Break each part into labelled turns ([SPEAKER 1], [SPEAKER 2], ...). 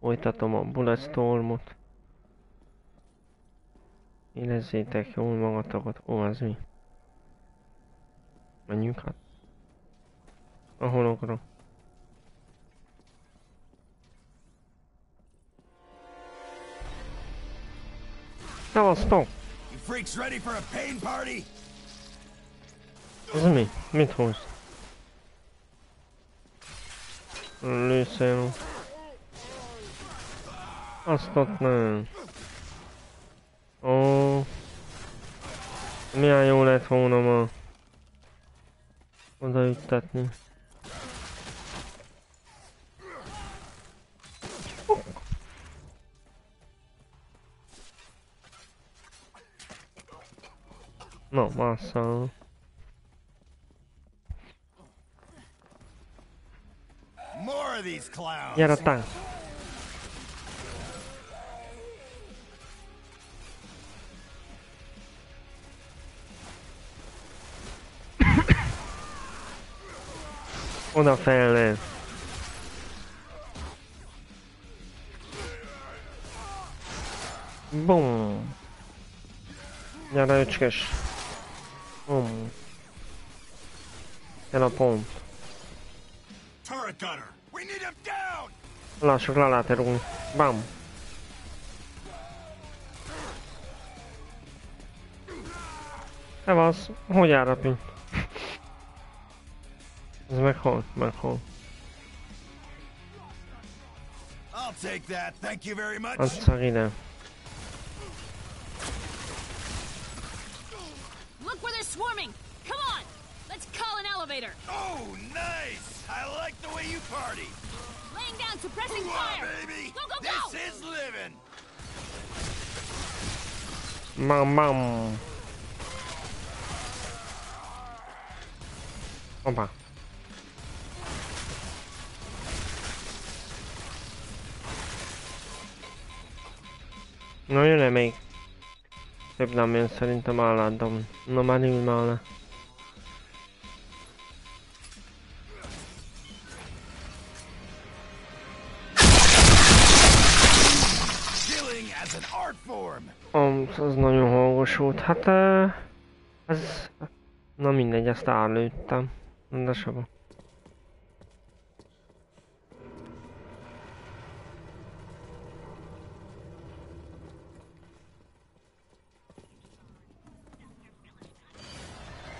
[SPEAKER 1] Folytatom a Bulletstormot. Érezzétek jól magatokat. Ó, az mi? Menjünk hát. A holokra. Szevasztok!
[SPEAKER 2] You freaks ready for a pain party?
[SPEAKER 1] Ez mi? Mit hoz? Lőszéló. Azt ott nem. Ó. Milyen jó lett volna ma. Odaüttetni. No, massa.
[SPEAKER 2] More of these clowns.
[SPEAKER 1] Gyere tánc! Odafelle. Bum. Gyere, öcskös. Bum. Kell a pont. Lássuk, leláterulni. Bam. Evasz, hogy áll a? Árapint? Ez meghol, meghol.
[SPEAKER 2] I'll take that. Thank you very much.
[SPEAKER 1] Az szag ide.
[SPEAKER 3] Look where they're swarming! Come on! Let's call an elevator!
[SPEAKER 2] Oh, nice. I like the way you party.
[SPEAKER 3] Laying down suppressing
[SPEAKER 2] Come on,
[SPEAKER 3] fire!
[SPEAKER 2] baby.
[SPEAKER 3] Go, go,
[SPEAKER 2] this is living.
[SPEAKER 1] Mam, mam. Opa. No jön-e még? Több nem jön szerintem állandom. Na már ül már. Um, az nagyon hangos volt. Hát uh, ez... Na mindegy, ezt állőttem. De se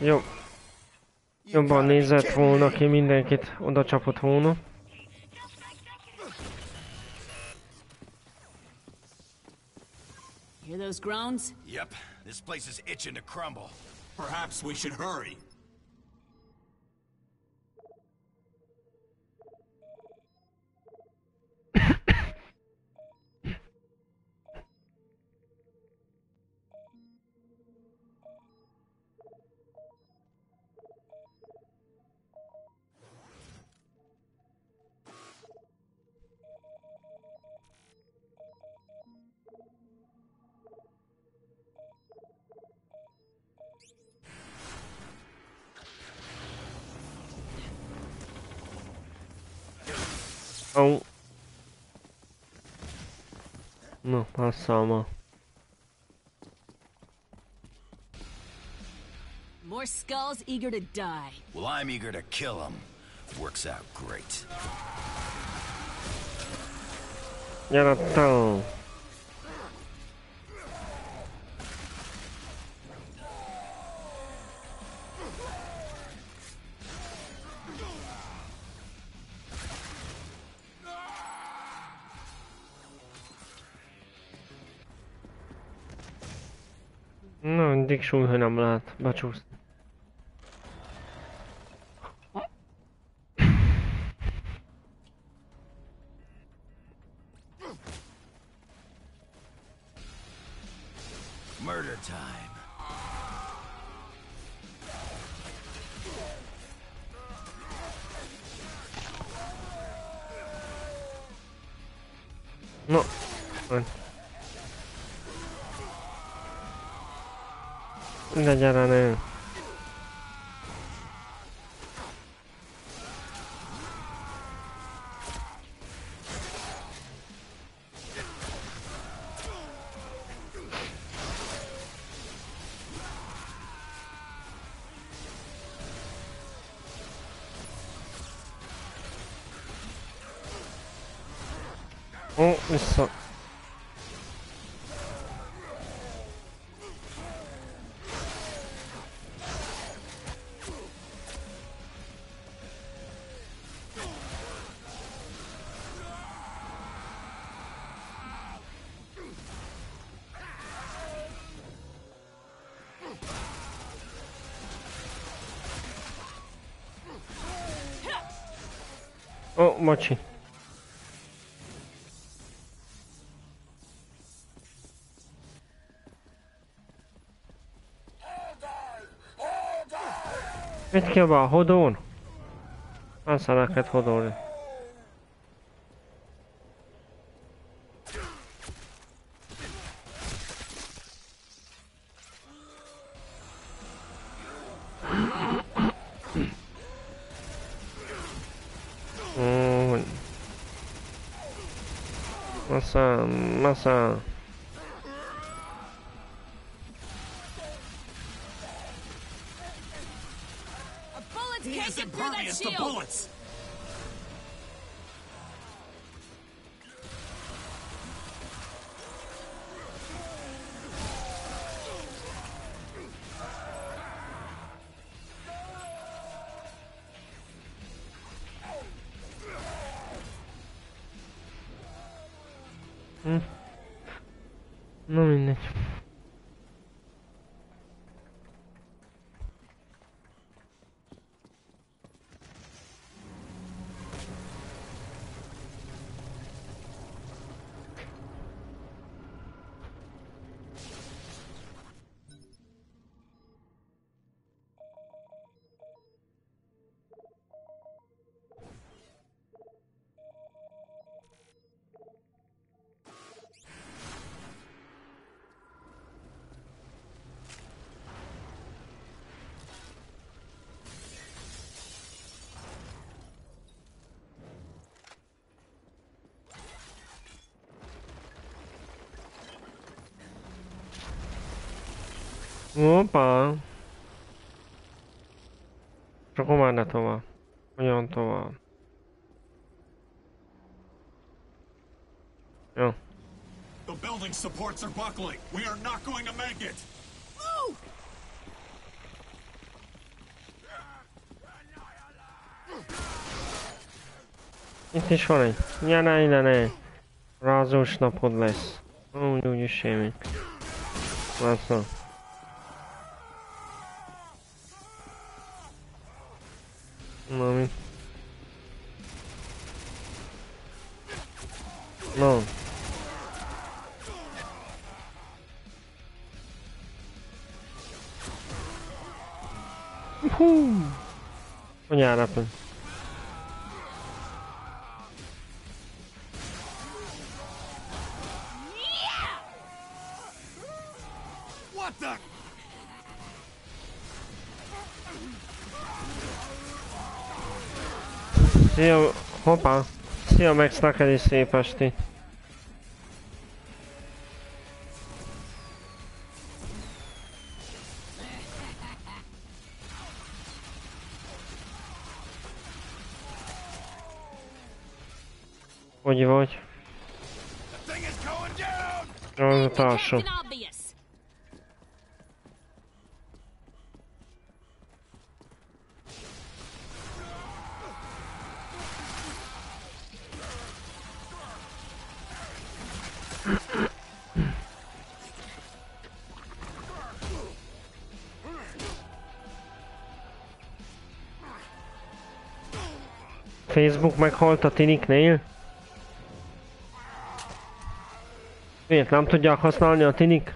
[SPEAKER 1] Jó,
[SPEAKER 2] You
[SPEAKER 1] jobban
[SPEAKER 2] gotta be
[SPEAKER 1] nézett
[SPEAKER 2] kidding
[SPEAKER 1] volna
[SPEAKER 2] me.
[SPEAKER 1] ki, mindenkit oda csapott volna.
[SPEAKER 3] Hear those groans?
[SPEAKER 2] Yep. This place is itching to crumble.
[SPEAKER 4] Perhaps we should hurry.
[SPEAKER 1] Na, passzál.
[SPEAKER 3] More skulls eager to die.
[SPEAKER 2] Well, I'm eager to kill them. Works out great.
[SPEAKER 1] Gyere tán! súlyhő nem lehet, becsúszt. ماچین Mit kell bara, hold on. Han sa racket, hold on. massa. Opa! És akkor már ne tovább. Hogyan tovább? Jó.
[SPEAKER 2] The building supports are buckling. We are not going to make it.
[SPEAKER 1] Itt is van egy. Gyere ide, ne! Rázós napod lesz. Úgy úgyis semmi. László. Szia Max, neked is szép estét. Hogy vagy? Az a
[SPEAKER 3] társam.
[SPEAKER 1] Facebook meghalt a tiniknél? Miért nem tudják használni a tinik?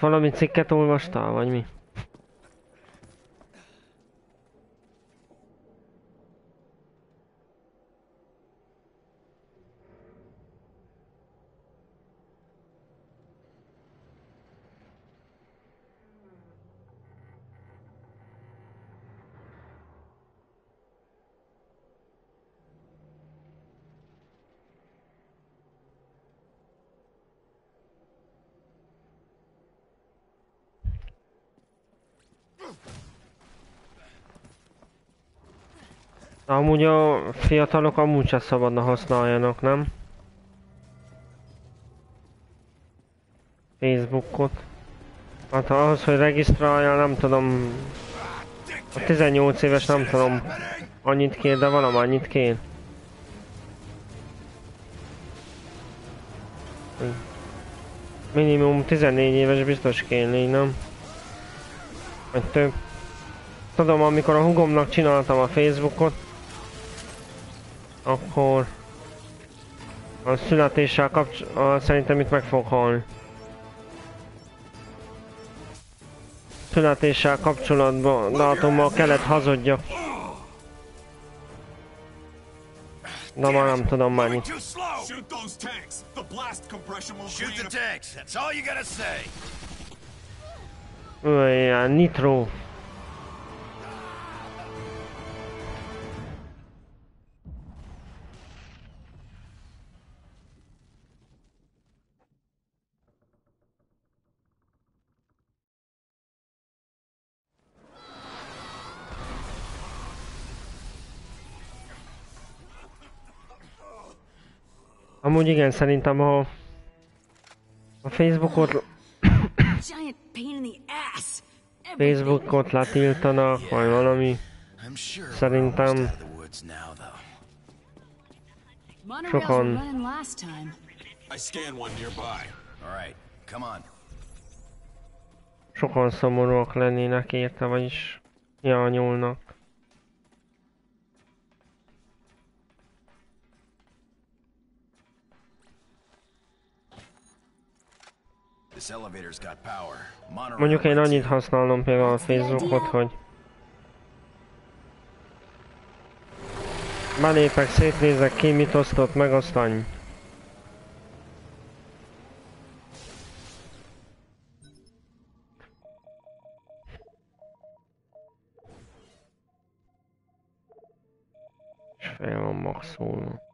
[SPEAKER 1] Valami cikket olvastál, vagy mi? Amúgy a fiatalok amúgy sem szabadna használjanak, nem? Facebookot. Hát ahhoz, hogy regisztráljál, nem tudom... A 18 éves nem tudom annyit kér, de valamennyit kér. Minimum 14 éves biztos kérni, nem? Vagy több. Tudom, amikor a hugomnak csináltam a Facebookot, akkor a születéssel kapcsolatban szerintem itt meg fog halni. Születéssel kapcsolatban dátummal kellett hazudjak. De már nem tudom már mit.
[SPEAKER 4] Shoot! The
[SPEAKER 2] tanks. That's all you gotta say.
[SPEAKER 1] Olyan, nitro. Amúgy igen, szerintem a... A Facebookot... Facebookot letiltanak, vagy valami. Szerintem... Sokan... Sokan szomorúak lennének érte, vagyis...
[SPEAKER 2] Ja, nyúlnak.
[SPEAKER 1] Mondjuk én annyit használom például a Facebookot, hogy belépek, szétnézek ki, mit osztott meg, azt annyi. És fel van maxolva.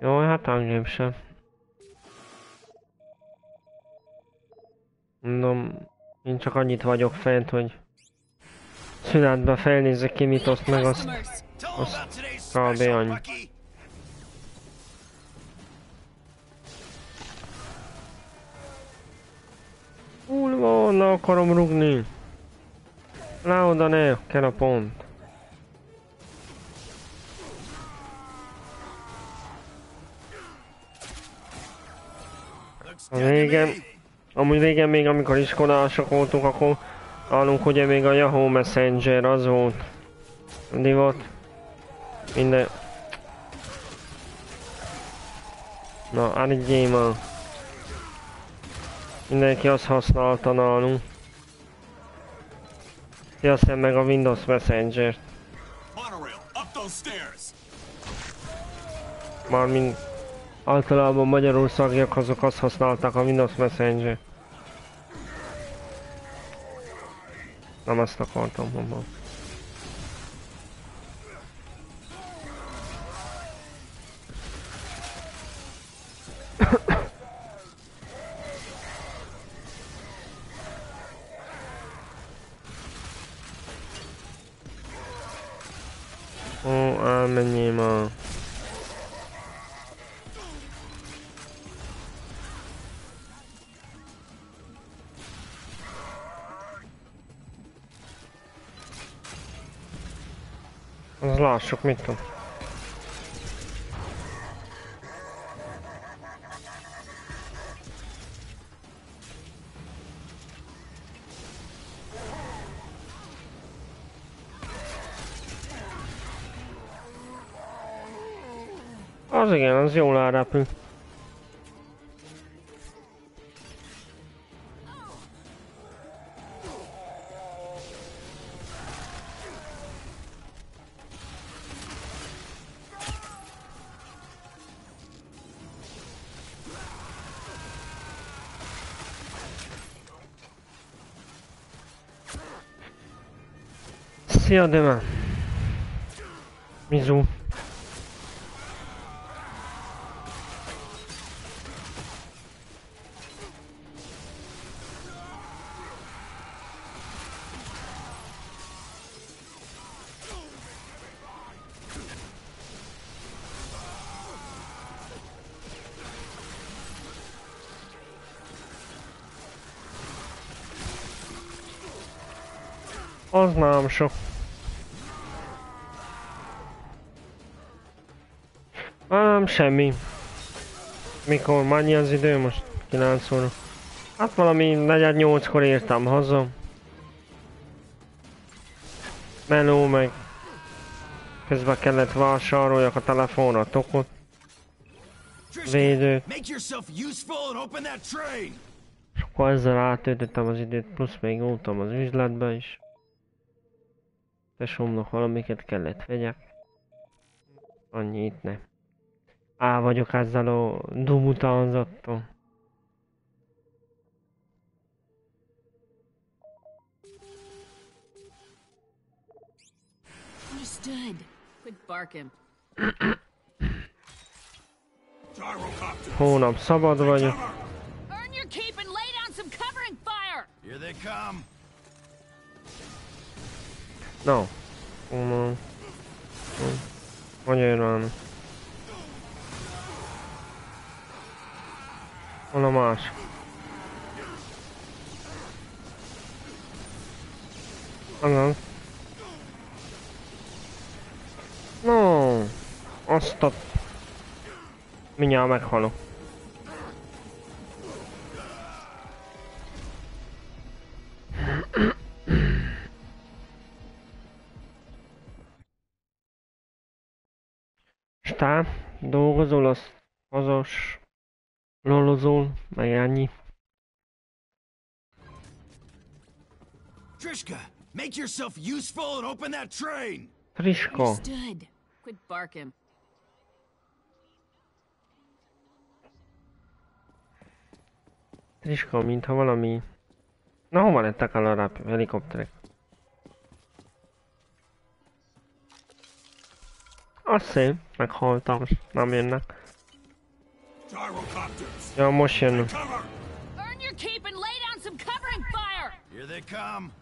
[SPEAKER 1] Jó, hát annyibb sem. Mondom, én csak annyit vagyok fent, hogy szünetbe felnézek ki, mit oszt meg azt.
[SPEAKER 2] Today's
[SPEAKER 1] kb. annyi. Ulva, le akarom rugni. Le oda ne, kell a pont. Régen, amúgy régen még amikor iskolások voltunk, akkor nálunk ugye még a Yahoo Messenger az volt. Divat. Minden... Na, adjél már. Mindenki azt használta nálunk. Ja, aztán meg a Windows Messenger.
[SPEAKER 4] Monorail, up
[SPEAKER 1] általában Magyarországiak azok azt használták a Windows Messenger. Nem ezt akartam mondani. sok mit tudom. Az igen, az jól rárápül. hier und immer. Wieso? Ausnahme schon. Semmi. Mikor? Mennyi az idő most? 9 óra. Hát valami 4-8-kor értem haza. Meló meg. Közben kellett vásároljak a telefonra tokot.
[SPEAKER 2] Open that train!
[SPEAKER 1] És akkor ezzel átöltöttem az időt, plusz még voltam az üzletbe is. Tesómnak valamiket kellett vegyek. Annyi itt ne. Á vagyok ezzel a dumutánzattal.
[SPEAKER 3] Understood. Quit barking.
[SPEAKER 1] Hónap szabad vagyok.
[SPEAKER 3] Earn your keep and lay down some covering fire!
[SPEAKER 2] Here they come!
[SPEAKER 1] No. Hónap. Magyarán. Hol más? Azaz. No. Azt a... Mindjárt meghalok.
[SPEAKER 2] Trishka, make yourself useful and open that train!
[SPEAKER 1] Triska,
[SPEAKER 3] Understood. Quit barking.
[SPEAKER 1] Triska, mintha valami... Na hova lettek el a ráp helikopterek? Azt ah, szép, meghaltam, és nem jönnek.
[SPEAKER 2] Gyrocopters!
[SPEAKER 1] Ja, most jön.
[SPEAKER 2] Cover!
[SPEAKER 3] Earn your keep and lay down some covering fire!
[SPEAKER 2] Here they come!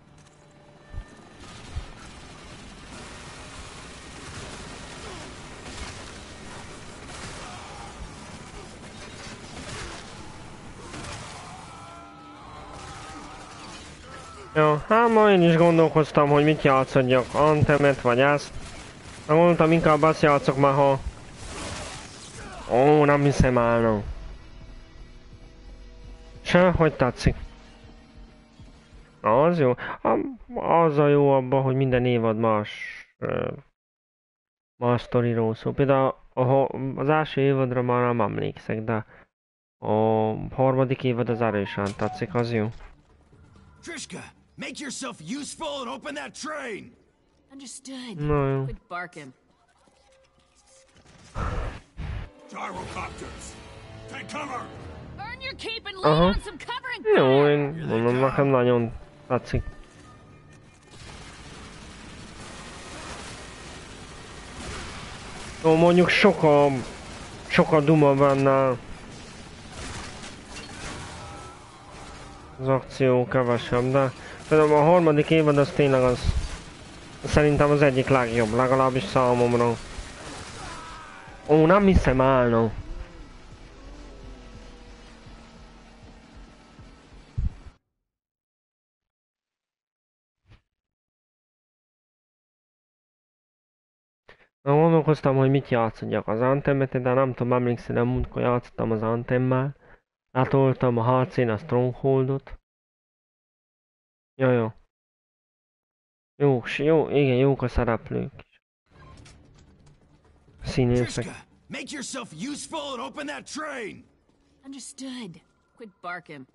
[SPEAKER 1] Ja, hát ma én is gondolkoztam, hogy mit játszodjak, Antemet vagy ezt. Na mondtam, inkább azt játszok már, ha... Ó, nem hiszem el, no. Se, hogy tetszik. Az jó. Az a jó abban, hogy minden évad más... Más sztoriról szól. Például az első évadra már nem emlékszek, de a harmadik évad az erősen tetszik, az jó.
[SPEAKER 2] Trishka, make yourself useful and open that train!
[SPEAKER 3] Understood.
[SPEAKER 1] Na jó.
[SPEAKER 3] Quit barking.
[SPEAKER 2] Gyrocopters! Take cover!
[SPEAKER 3] Earn your keep and lay
[SPEAKER 1] Uh-huh.
[SPEAKER 3] down some covering
[SPEAKER 1] Jó,
[SPEAKER 3] fire!
[SPEAKER 1] én mondom, nekem nagyon tetszik. Jó, mondjuk sok a... Sok a duma benne. Az akció kevesebb, de... Például a harmadik évad az tényleg az... Szerintem az egyik legjobb, legalábbis számomra. Ó, nem hiszem el, no. Na gondolkoztam, hogy mit játszodjak az Anthemet, de nem tudom, emlékszel, nem múltkor játszottam az Anthemmel. Átoltam a HC-n a Strongholdot. Jó, jó. Jó, jó, igen, jók a szereplők. Színészek.
[SPEAKER 2] Make yourself useful and open that train!
[SPEAKER 3] Understood. Quit barking.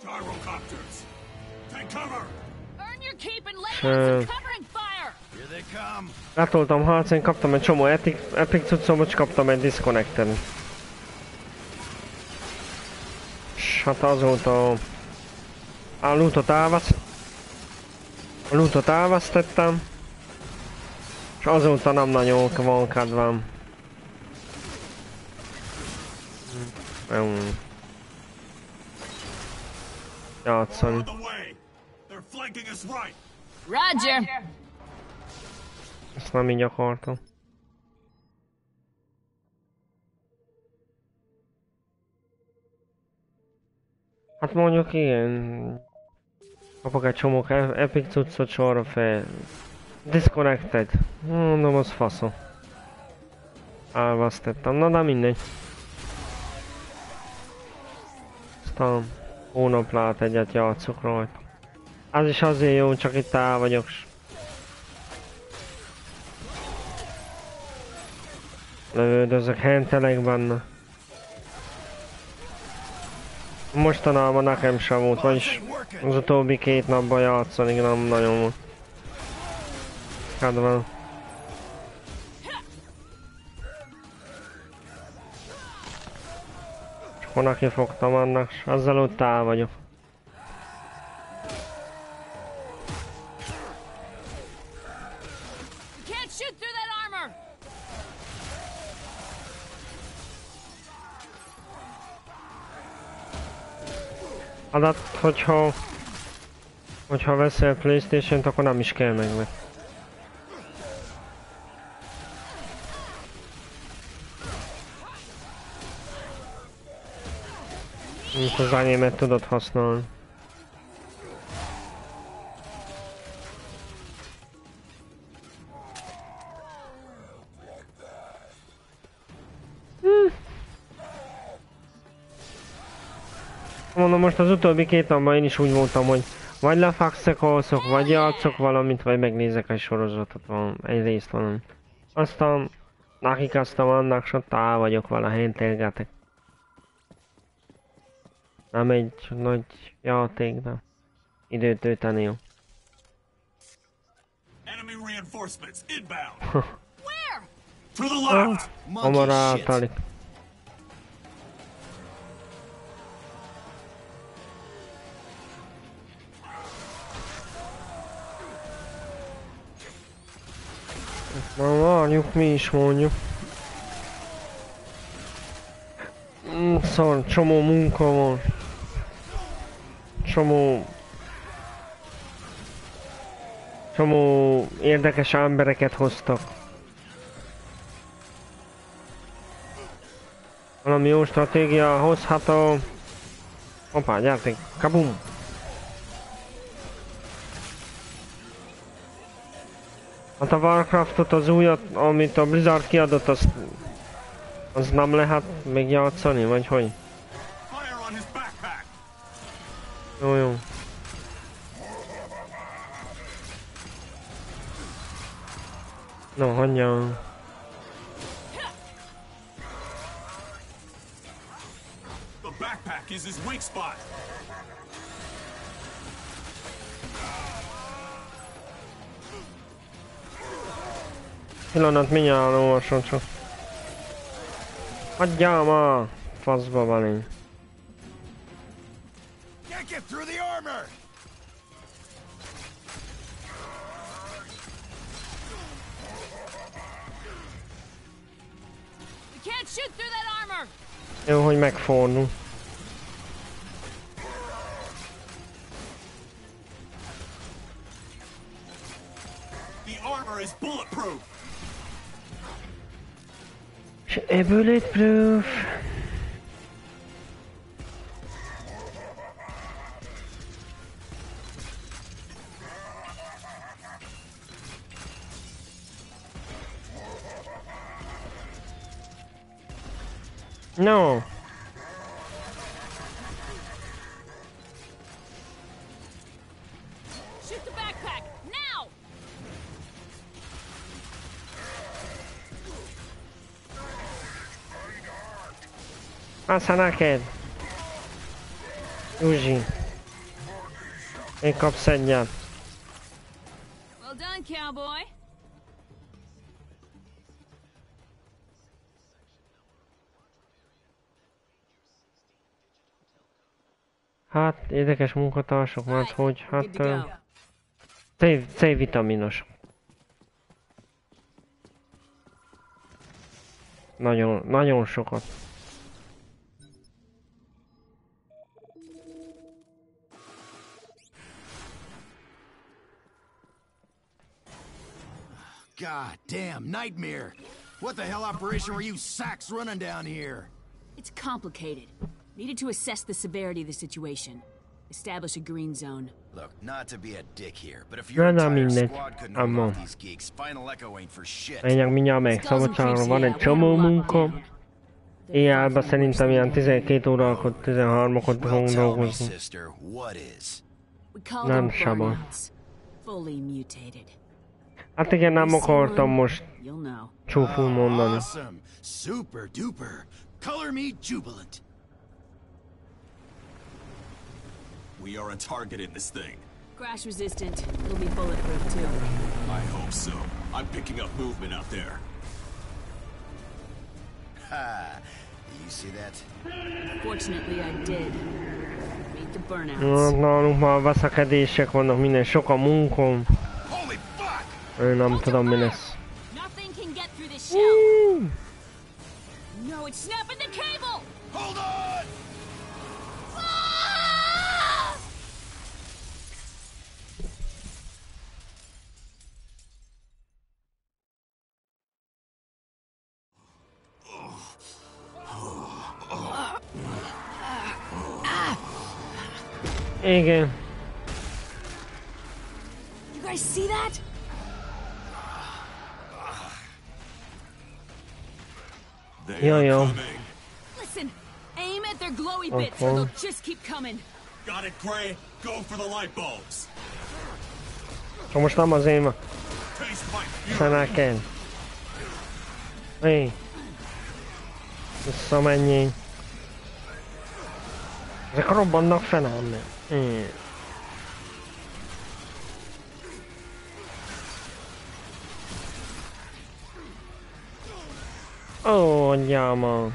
[SPEAKER 4] Gyrocopters! Take cover!
[SPEAKER 3] Earn your keep and lay down some covering fire!
[SPEAKER 2] Here they come.
[SPEAKER 1] Letoltam harc, én kaptam egy csomó epic, epic cuccom, és kaptam egy disconnected. És hát azóta a lootot elvesz... A lootot elvesztettem. És azóta nem nagyon van kedvem. Játszani.
[SPEAKER 3] Roger!
[SPEAKER 1] Ezt nem így akartam. Hát mondjuk igen. Kapok egy csomó epic cuccot sorra fel. Disconnected. Mondom, az faszom. Elvesztettem, na de mindegy. Aztán hónap lát egyet játszok rajta. Az is azért jó, csak itt el vagyok. Lövődözök, hentelek benne. Mostanában nekem sem volt, vagyis az utóbbi két napban játszani nem nagyon volt. Kedvel. És akkor neki fogtam annak, azzal ott el vagyok. Hát, hogyha... Hogyha veszel Playstation-t, akkor nem is kell megvenni. Mint az enyémet tudod használni. Most az utóbbi két napban én is úgy voltam, hogy vagy lefakszok, alszok, vagy játszok valamit, vagy megnézek egy sorozatot, valami, egy részt valami. Aztán nakikaztam annak, el vagyok vele, hentelgetek. Nem egy nagy játék, de időt tölteni jó.
[SPEAKER 4] Enemy reinforcements inbound!
[SPEAKER 3] Where?
[SPEAKER 4] To the left!
[SPEAKER 1] Hamar
[SPEAKER 2] Monkey
[SPEAKER 1] Na várjuk, mi is mondjuk. Mm, Szóval csomó munka van. Csomó... Csomó érdekes embereket hoztak. Valami jó stratégia hozható. Hoppá, gyertek, kabum! Hát a Warcraftot, az újat, amit a Blizzard kiadott, azt, az nem lehet még játszani, vagy hogy? Jó, jó. No, hagyjam.
[SPEAKER 4] Is his weak spot!
[SPEAKER 1] Pillanat, mindjárt olvasom csak. Adjál már! Faszba van
[SPEAKER 3] én.
[SPEAKER 1] Jó, hogy megfordul.
[SPEAKER 4] The armor is bulletproof.
[SPEAKER 1] Je bulletproof. Aztán neked. Józsi. Én kapsz egyet.
[SPEAKER 3] Well done, cowboy.
[SPEAKER 1] Hát, érdekes munkatársak, mert hogy, hát... C, C-vitaminos. Nagyon, nagyon sokat.
[SPEAKER 2] God damn, nightmare. What the hell operation were you sacks running down here?
[SPEAKER 3] It's complicated. Needed to assess the severity of the situation. Establish a green zone.
[SPEAKER 2] Look, not to be a dick here, but if your
[SPEAKER 1] Na, na,
[SPEAKER 2] entire
[SPEAKER 1] mindegy.
[SPEAKER 2] squad couldn't hold
[SPEAKER 1] Ammo.
[SPEAKER 2] these geeks, Final Echo ain't for shit.
[SPEAKER 1] Lényeg mindjárt meg
[SPEAKER 3] Skulls and
[SPEAKER 1] szabadságra
[SPEAKER 3] creeps,
[SPEAKER 1] van
[SPEAKER 3] yeah,
[SPEAKER 1] egy
[SPEAKER 3] we
[SPEAKER 1] csomó
[SPEAKER 3] have a lot
[SPEAKER 1] munka.
[SPEAKER 3] down. They're
[SPEAKER 1] Éjjelben
[SPEAKER 3] far from
[SPEAKER 1] szerintem
[SPEAKER 3] worse
[SPEAKER 1] ilyen
[SPEAKER 3] than they
[SPEAKER 1] 12 órakor, 13-akor
[SPEAKER 2] Well,
[SPEAKER 1] fogunk
[SPEAKER 2] tell me,
[SPEAKER 1] dolgozni.
[SPEAKER 2] sister, what is?
[SPEAKER 3] We call
[SPEAKER 1] Nem
[SPEAKER 3] them
[SPEAKER 1] szabad.
[SPEAKER 3] Fully mutated.
[SPEAKER 1] Hát igen, nem akartam most csúful mondani.
[SPEAKER 2] Awesome. Super duper. Color me jubilant.
[SPEAKER 4] We are a target in this thing.
[SPEAKER 3] Crash resistant. It'll be bulletproof too.
[SPEAKER 4] I hope so. I'm picking up movement out there.
[SPEAKER 2] Ha! You see that?
[SPEAKER 3] Fortunately, I did. Meet the burnouts.
[SPEAKER 1] Nálunk már veszekedések vannak, minden sok a munkom.
[SPEAKER 2] Holy fuck!
[SPEAKER 1] Ő nem tudom mi lesz.
[SPEAKER 3] Nothing can get through this shell. No, it's snapping the cable.
[SPEAKER 2] Hold on!
[SPEAKER 3] Ah!
[SPEAKER 1] Igen.
[SPEAKER 3] You guys see that?
[SPEAKER 4] They
[SPEAKER 1] Yo,
[SPEAKER 4] are
[SPEAKER 1] yo.
[SPEAKER 4] coming.
[SPEAKER 3] Listen, aim at their glowy
[SPEAKER 1] Oh,
[SPEAKER 3] bits, or
[SPEAKER 1] oh.
[SPEAKER 3] they'll just keep coming.
[SPEAKER 4] Got it, Gray. Go for the light bulbs.
[SPEAKER 1] Csak most nem az én,
[SPEAKER 4] Taste my
[SPEAKER 1] se
[SPEAKER 4] fury.
[SPEAKER 1] neked. Hé. Visszamenjél. Anyáma.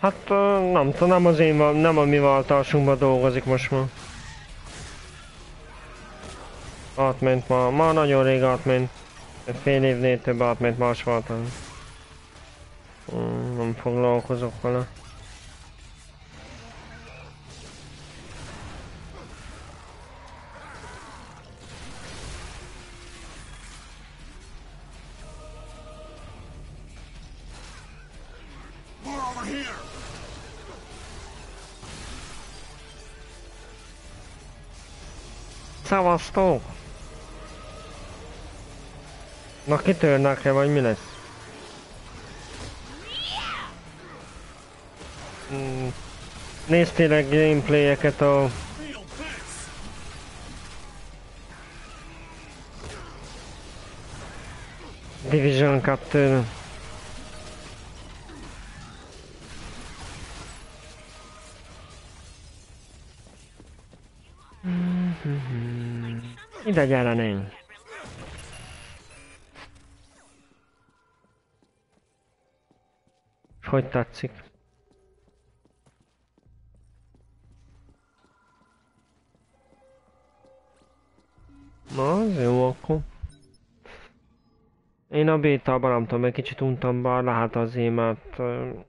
[SPEAKER 1] Hát nem tudom, nem az én, nem a mi váltásunkban dolgozik most már. Átment ma, ma nagyon rég átment. Fél évnél több átment más váltás. Mm, Nem foglalkozok vele. Szavaztok! Na kitörnek-e, vagy mi lesz? Mm, Néztél gameplayeket a. Division 2 Ide nél. És hogy tetszik? Na, az jó akkor. Én a bétában nem tudom, egy kicsit untam bár lehet azért, mert uh,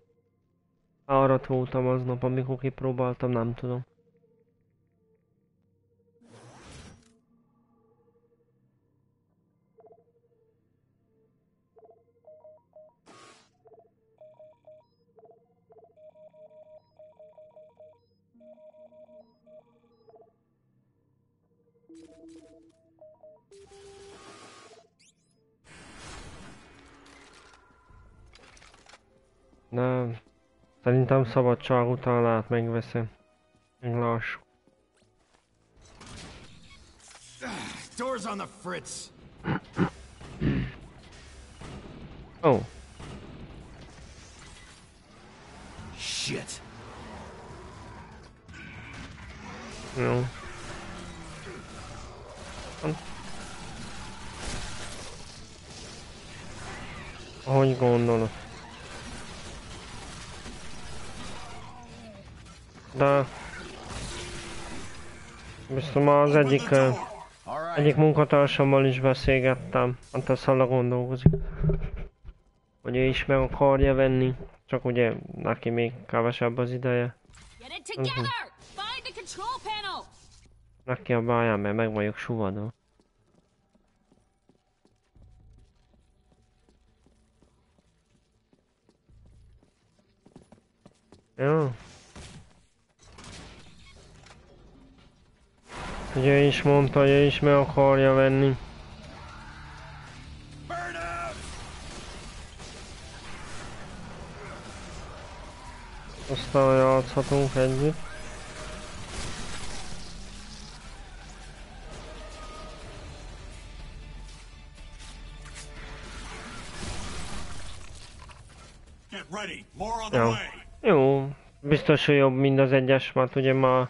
[SPEAKER 1] árat voltam aznap, amikor kipróbáltam, nem tudom. Szerintem szabadság után lát megveszem. Lássuk.
[SPEAKER 2] Doors on the fritz.
[SPEAKER 1] oh.
[SPEAKER 2] Shit.
[SPEAKER 1] No. Ahogy gondolod. De... Biztos az egyik, egyik munkatársammal is beszélgettem, hát ezt halla gondolkozik. Hogy ő is meg akarja venni, csak ugye neki még kevesebb az ideje.
[SPEAKER 3] Control panel!
[SPEAKER 1] Neki a báján, mert meg vagyok suvadva. Jó. Ugye is mondta, hogy ő is meg akarja venni. Aztán játszhatunk együtt. Jó. Jó, biztos, hogy jobb, mint az egyes, mert ugye ma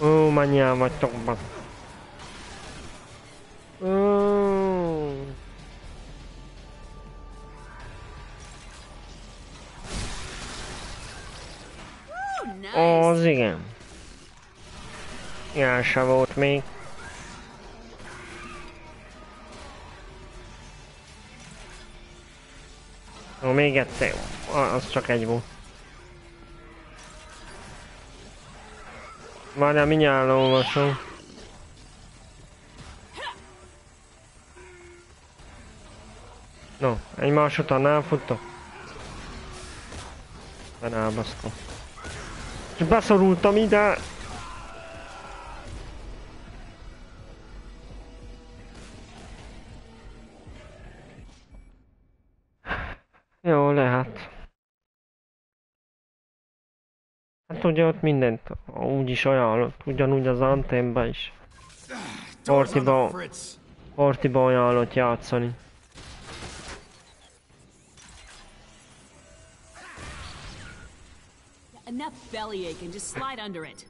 [SPEAKER 1] Ó, mennyien vagytok. Ó. Az igen. Ilyen se volt még. Ó, még egyszer. Az csak egy volt. Várjál, mindjárt olvasom. No, egymás után elfuttok. Ben elbasztom. És beszorultam ide. Hát ugye ott mindent úgyis ajánlott, ugyanúgy az anténba is. Partiba, partiba ajánlott játszani.
[SPEAKER 3] Enough bellyache and just slide under it.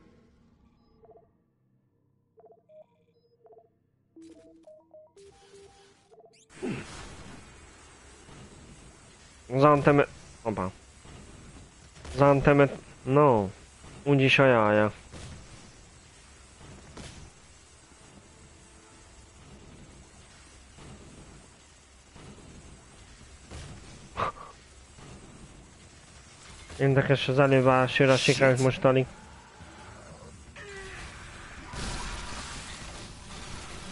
[SPEAKER 1] Az antemet... Hoppá. Az antemet... No. Úgyis ajánlja. Érdekes az előbb elsőre sikerült mostani.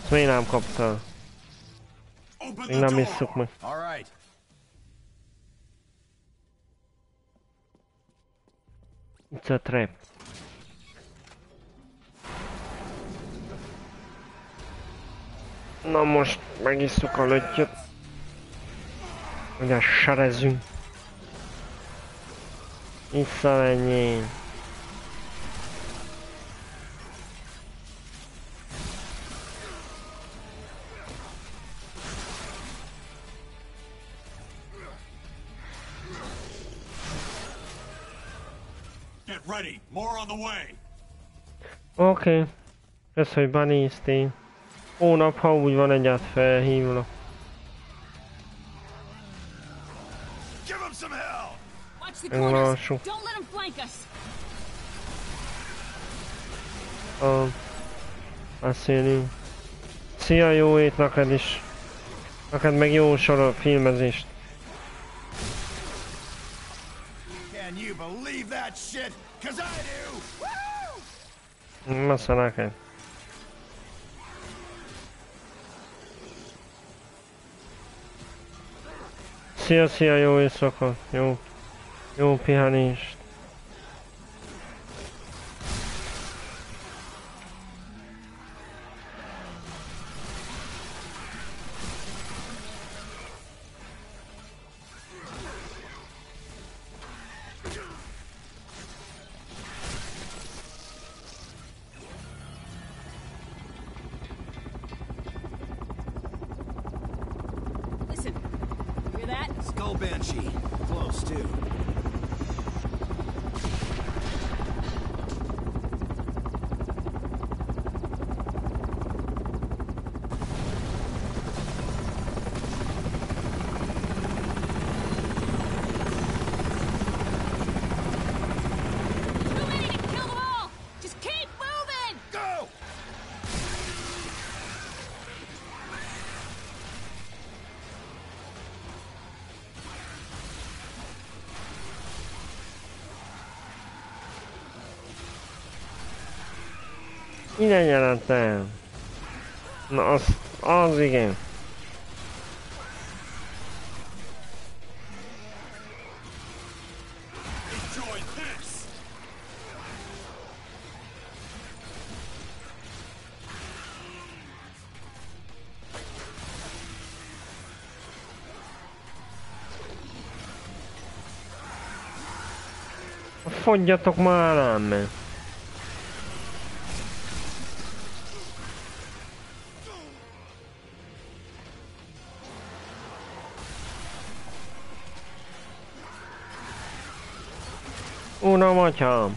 [SPEAKER 1] Ezt még nem kaptál. Még nem isszuk meg. It's a trap. Na most megisszuk a löttyöt. Ugye serezünk. Visszamenjél.
[SPEAKER 4] More on the way.
[SPEAKER 1] Okay. Ez, hogy Bunny Hónap, ha úgy van egyet felhívlak.
[SPEAKER 3] Meglassuk.
[SPEAKER 1] A... Beszélünk. Szia, jó ét neked is. Neked meg jó sor a filmezést.
[SPEAKER 2] Can you believe that shit? Cause I do. Woohoo!
[SPEAKER 1] Messze nekem. Szia, szia, jó éjszaka, jó, jó
[SPEAKER 2] pihenés.
[SPEAKER 1] Ide jelentem. Na, az, az igen. Fogjatok már rám! Uram, atyám!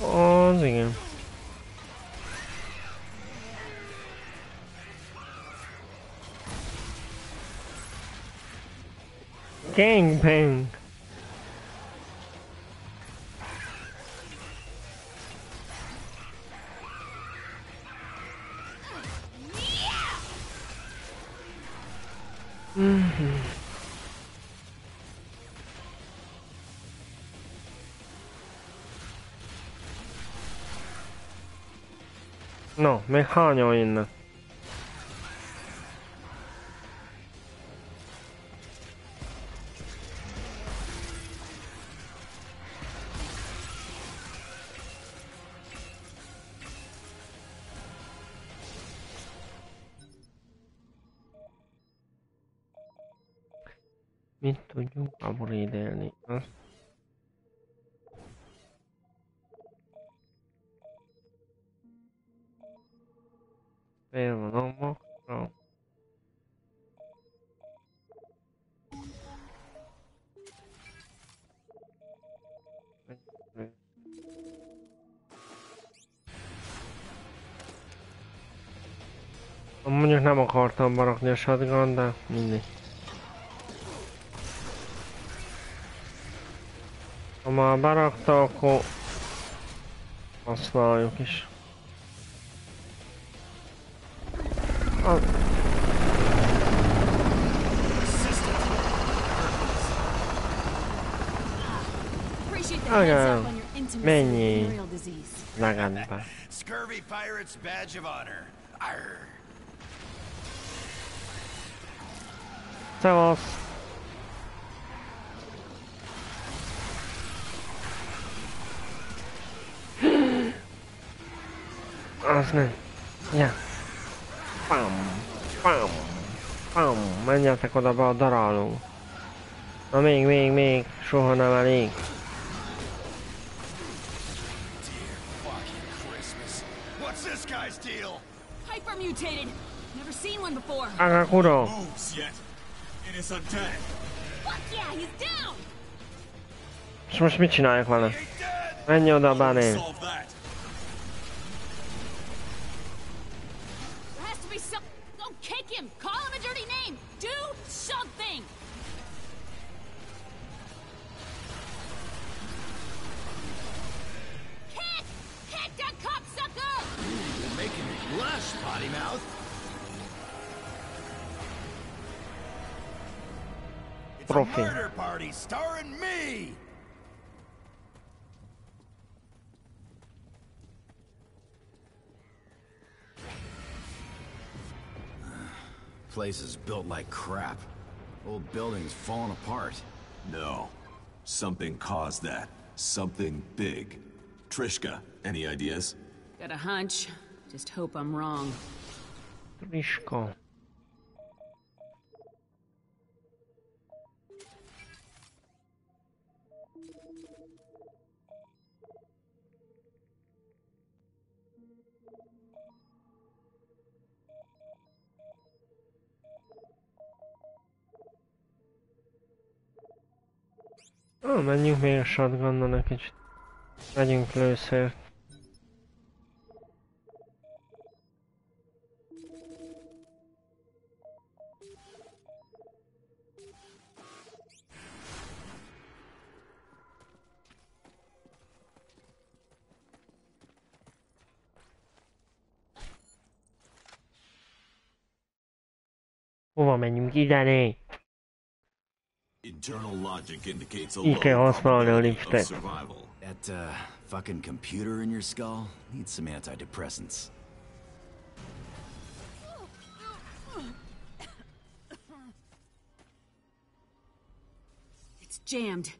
[SPEAKER 1] Az igen. Gangbang! No, még no，没好牛人。nem akartam barakni a shotgun, de mindig. Ha már berakta, akkor használjuk is.
[SPEAKER 3] Az... Igen,
[SPEAKER 1] mennyi legendbe.
[SPEAKER 2] Scurvy Pirates Badge of Honor. Arr.
[SPEAKER 1] Szevasz! Az nem. Ja. Pam, pam, pam. Menjetek oda be a daráló. Na még, még, még. Soha nem elég.
[SPEAKER 2] Fucking Christmas. What's this guy's deal?
[SPEAKER 3] Hyper mutated! Never seen one before.
[SPEAKER 1] Agakuro!
[SPEAKER 4] Moves yet.
[SPEAKER 1] És most mit csinálják vele? Menj oda, Bunny.
[SPEAKER 2] Place is built like crap. Old buildings falling apart.
[SPEAKER 4] No. Something caused that. Something big. Trishka, any ideas?
[SPEAKER 3] Got a hunch. Just hope I'm wrong.
[SPEAKER 1] Trishka. Menjünk még a shotgunnal egy kicsit. Megyünk lőszert. Hova menjünk? Ide né!
[SPEAKER 4] Internal logic indicates a
[SPEAKER 1] Így
[SPEAKER 4] low
[SPEAKER 1] kell használni a
[SPEAKER 4] probability of
[SPEAKER 1] liftet.
[SPEAKER 4] survival.
[SPEAKER 2] That, uh, fucking computer in your skull needs some antidepressants.
[SPEAKER 3] It's jammed.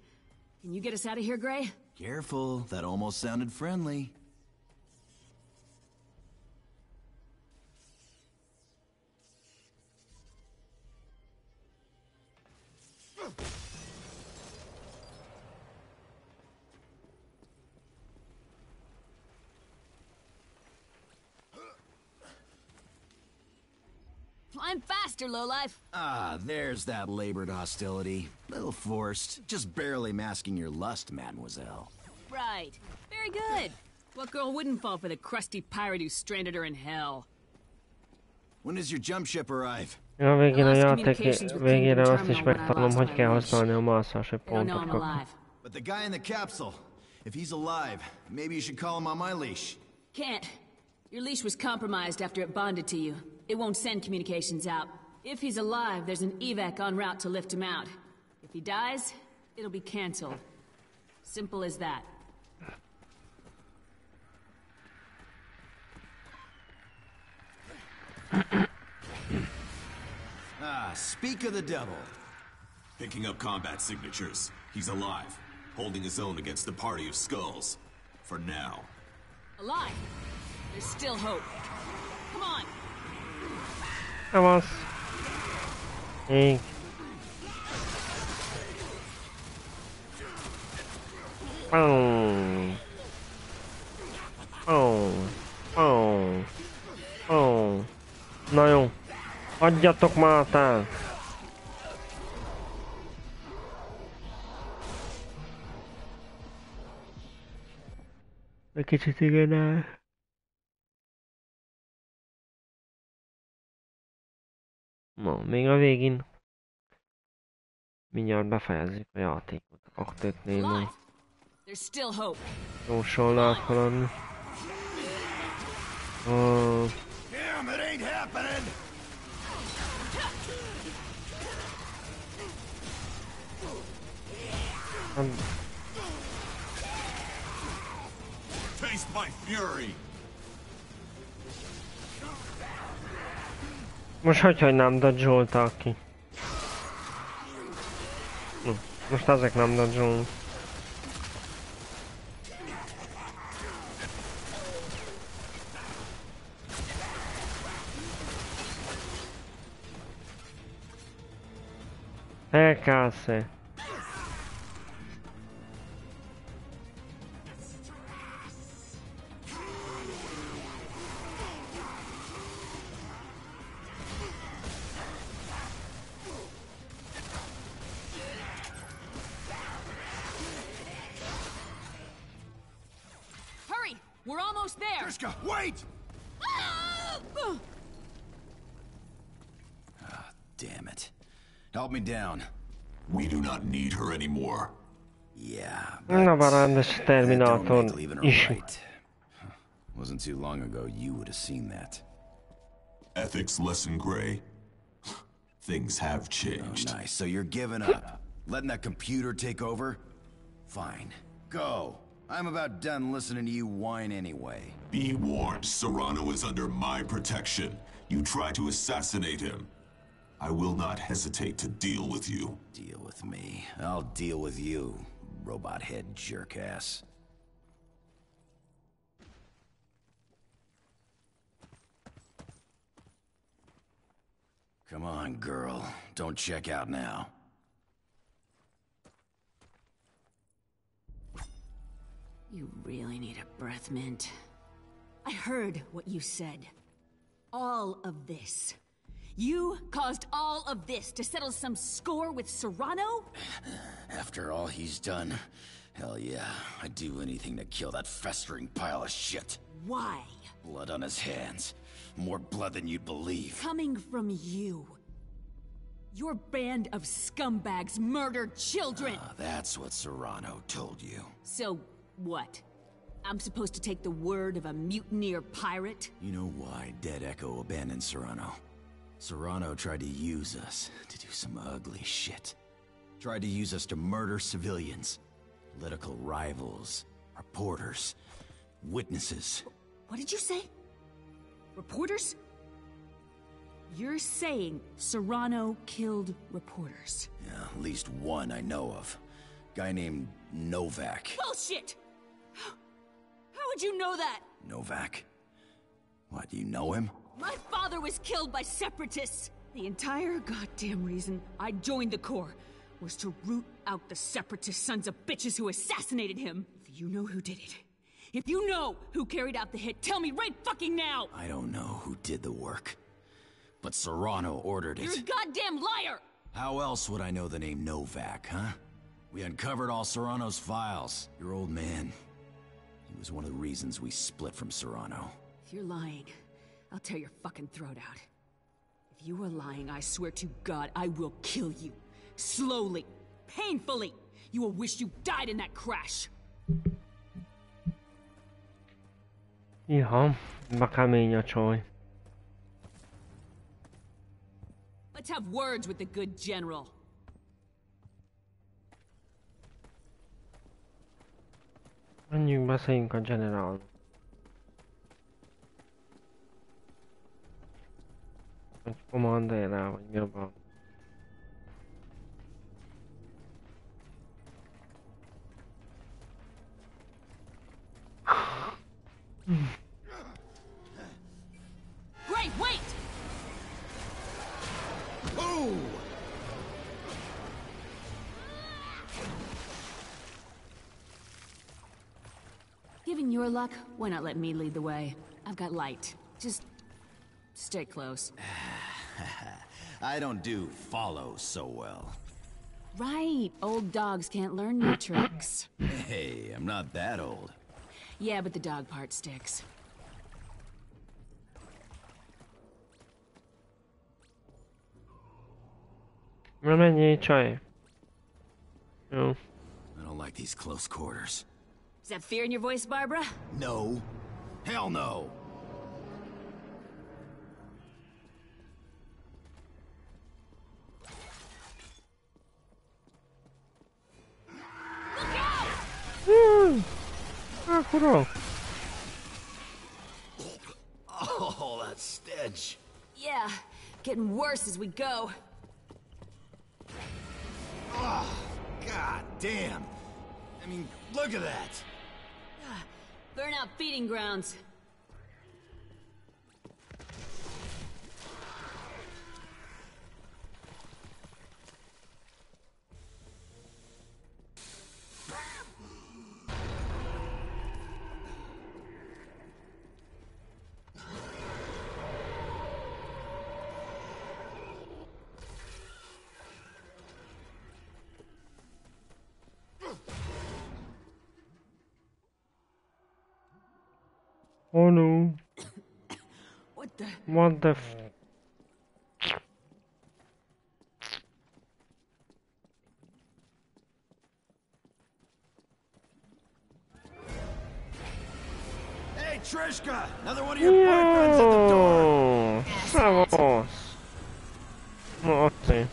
[SPEAKER 3] Can you get us out of here, Gray?
[SPEAKER 2] Careful, that almost sounded friendly.
[SPEAKER 3] Climb faster, lowlife.
[SPEAKER 2] Ah, there's that labored hostility. Little forced, just barely masking your lust, mademoiselle.
[SPEAKER 3] Right. Very good. What girl wouldn't fall for the crusty pirate who stranded her in hell?
[SPEAKER 2] When does your jump ship arrive?
[SPEAKER 1] Ja, végén a
[SPEAKER 3] Lost
[SPEAKER 1] játék
[SPEAKER 3] communications with
[SPEAKER 1] végére
[SPEAKER 3] Kingdom
[SPEAKER 1] azt is
[SPEAKER 3] Terminal when I
[SPEAKER 1] megtanulom,
[SPEAKER 3] lost
[SPEAKER 1] hogy
[SPEAKER 3] my
[SPEAKER 1] kell használni a mászási
[SPEAKER 3] I don't know I'm
[SPEAKER 1] pontokat.
[SPEAKER 3] alive.
[SPEAKER 2] But the guy in the capsule, if he's alive, maybe you should call him on my leash.
[SPEAKER 3] Can't. Your leash was compromised after it bonded to you. It won't send communications out. If he's alive, there's an evac en route to lift him out. If he dies, it'll be cancelled. Simple as that.
[SPEAKER 2] Ah, speak of the devil.
[SPEAKER 4] Picking up combat signatures. He's alive, holding his own against the party of skulls. For now.
[SPEAKER 3] Alive! There's still hope. Come on!
[SPEAKER 1] Szevasz! Yên Boom Boom Boom Boom Na jó Adjatok mátát Egy kicsit igen áll. Ma, még a végén mindjárt befejezzük a játékot. Aktet
[SPEAKER 3] némo.
[SPEAKER 1] Jósolnál haladni. Uh...
[SPEAKER 4] Taste my fury!
[SPEAKER 1] Most hogy hagynám dodge ki? Hm, Most ezek nem dodge Elkász-e?
[SPEAKER 3] Hurry! We're almost there!
[SPEAKER 2] Trishka, wait!
[SPEAKER 3] Ah!
[SPEAKER 2] Damn it. Help me down.
[SPEAKER 4] We do not need her anymore.
[SPEAKER 2] Yeah,
[SPEAKER 1] Na már rendes
[SPEAKER 2] that don't
[SPEAKER 1] Terminátor
[SPEAKER 2] make leaving her
[SPEAKER 1] is.
[SPEAKER 2] right. Wasn't too long ago you would have seen that.
[SPEAKER 4] Ethics lesson, Gray. Things have
[SPEAKER 2] Oh,
[SPEAKER 4] changed.
[SPEAKER 2] nice. So you're giving up? Letting that computer take over? Fine. Go. I'm about done listening to you whine anyway.
[SPEAKER 4] Be warned, Serrano is under my protection. You try to assassinate him. I will not hesitate to deal with you.
[SPEAKER 2] Deal with me. I'll deal with you, robot head jerkass. Come on, girl. Don't check out now.
[SPEAKER 3] You really need a breath mint. I heard what you said. All of this. You caused all of this to settle some score with Serrano?
[SPEAKER 2] After all he's done, hell yeah, I'd do anything to kill that festering pile of shit.
[SPEAKER 3] Why?
[SPEAKER 2] Blood on his hands. More blood than you'd believe.
[SPEAKER 3] Coming from you. Your band of scumbags murdered children!
[SPEAKER 2] Ah, that's what Serrano told you.
[SPEAKER 3] So, what? I'm supposed to take the word of a mutineer pirate?
[SPEAKER 2] You know why Dead Echo abandoned Serrano? Serrano tried to use us to do some ugly shit. Tried to use us to murder civilians, political rivals, reporters, witnesses.
[SPEAKER 3] What did you say? Reporters? You're saying Serrano killed reporters?
[SPEAKER 2] Yeah, at least one I know of. Guy named Novak.
[SPEAKER 3] Bullshit! How would you know that?
[SPEAKER 2] Novak? What, do you know him?
[SPEAKER 3] My father was killed by separatists! The entire goddamn reason I joined the Corps was to root out the separatist sons of bitches who assassinated him. If you know who did it, if you know who carried out the hit, tell me right fucking now!
[SPEAKER 2] I don't know who did the work. But Serrano ordered it.
[SPEAKER 3] You're a goddamn liar!
[SPEAKER 2] How else would I know the name Novak, huh? We uncovered all Serrano's files. Your old man. He was one of the reasons we split from Serrano.
[SPEAKER 3] If you're lying, I'll tear your fucking throat out. If you are lying, I swear to God, I will kill you. Slowly. Painfully. You will wish you died in that crash.
[SPEAKER 1] Jaha, vad kemény a csaj.
[SPEAKER 3] Let's have words with the good general.
[SPEAKER 1] Menjünk, beszéljünk a general. Vagy commanderrel, vagy mi a van.
[SPEAKER 3] Great, wait! Given your luck, why not let me lead the way? I've got light. Just stay close.
[SPEAKER 2] I don't do follow so well.
[SPEAKER 3] Right, old dogs can't learn new tricks.
[SPEAKER 2] Hey, I'm not that old.
[SPEAKER 3] Yeah, but the dog part sticks.
[SPEAKER 1] Na mennyi csaj? Jó.
[SPEAKER 2] I don't like these close quarters.
[SPEAKER 3] Is that fear in your voice, Barbara?
[SPEAKER 2] No. Hell no.
[SPEAKER 3] Look out!
[SPEAKER 1] Ah, kurva.
[SPEAKER 2] Oh, that stench.
[SPEAKER 3] Yeah, getting worse as we go.
[SPEAKER 2] Oh, God damn. I mean, look at that.
[SPEAKER 3] Burnout feeding grounds.
[SPEAKER 1] Oh no.
[SPEAKER 3] what the?
[SPEAKER 1] What the?
[SPEAKER 2] Hey, Trishka! Another one of your Yo. boyfriends at the door!
[SPEAKER 1] Oh, No, okay.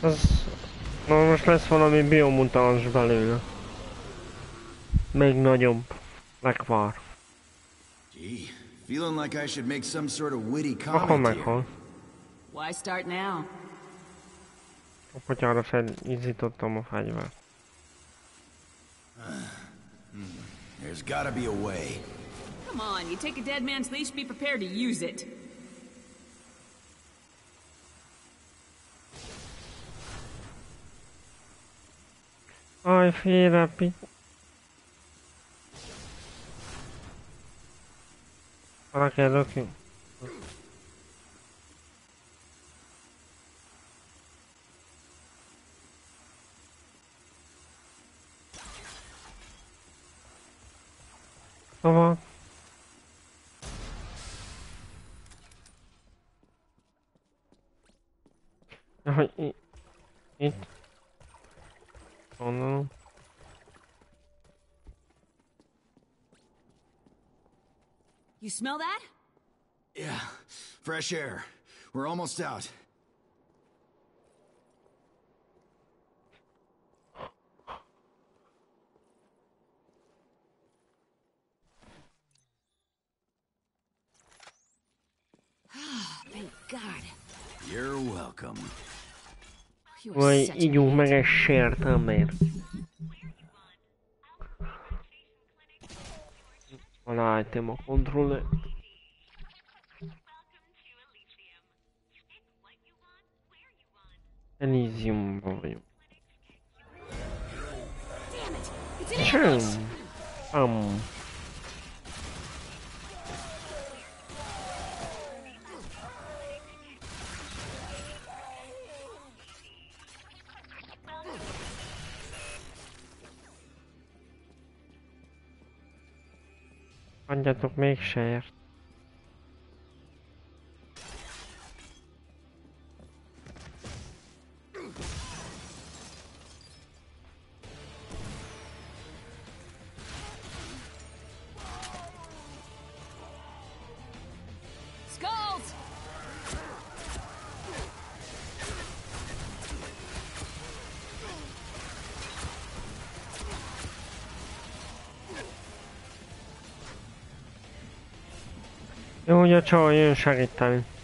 [SPEAKER 1] That's Most lesz valami biomutáns belőle. Még nagyobb. Megvár.
[SPEAKER 2] Gee, feeling like I should make some sort of witty comment here.
[SPEAKER 3] Why start now?
[SPEAKER 1] A potyára felizítottam a fegyvert.
[SPEAKER 2] There's gotta be a way.
[SPEAKER 3] Come on, you take a dead man's leash, be prepared to use it.
[SPEAKER 1] encore essayer la piste. Para.
[SPEAKER 3] You smell that?
[SPEAKER 2] Yeah, fresh air. We're almost out.
[SPEAKER 3] Ah, thank God.
[SPEAKER 2] You're welcome.
[SPEAKER 3] You are
[SPEAKER 1] Vagy
[SPEAKER 3] such a
[SPEAKER 1] ígyunk meg Voilà, temo control Elysium proprio.
[SPEAKER 3] Damn it. It's in English.
[SPEAKER 1] Um. Mondjatok mégsért.
[SPEAKER 3] hecho hoy en Shaggy
[SPEAKER 2] también.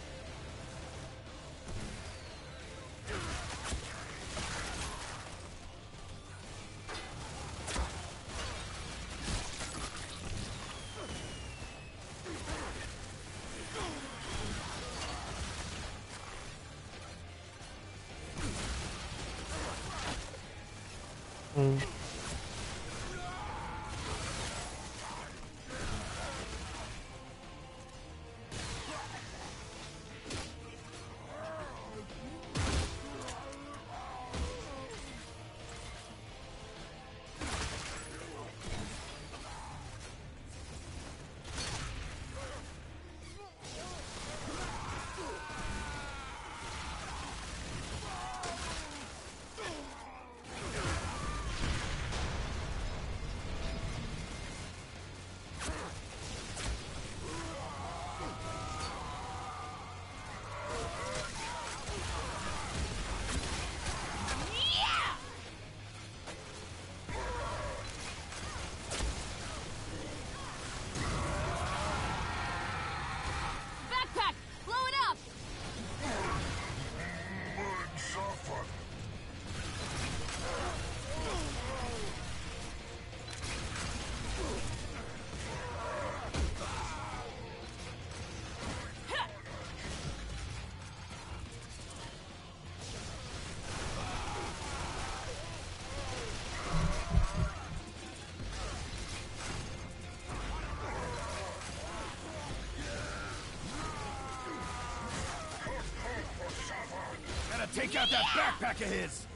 [SPEAKER 2] Take out that backpack of his!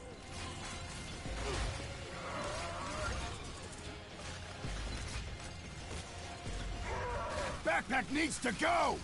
[SPEAKER 2] Backpack needs to go!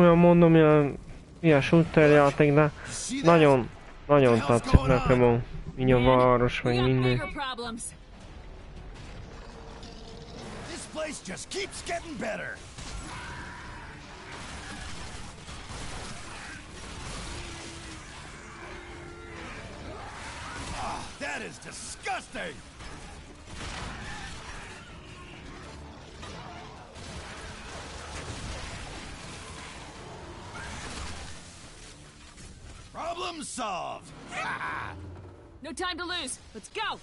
[SPEAKER 1] Olyan mondom, ilyen ilyen shooter játék, de nagyon, nagyon tetszik nekem a így a város, meg
[SPEAKER 3] got
[SPEAKER 1] minden.
[SPEAKER 2] that is disgusting! Solved!
[SPEAKER 3] No time to lose. Let's go.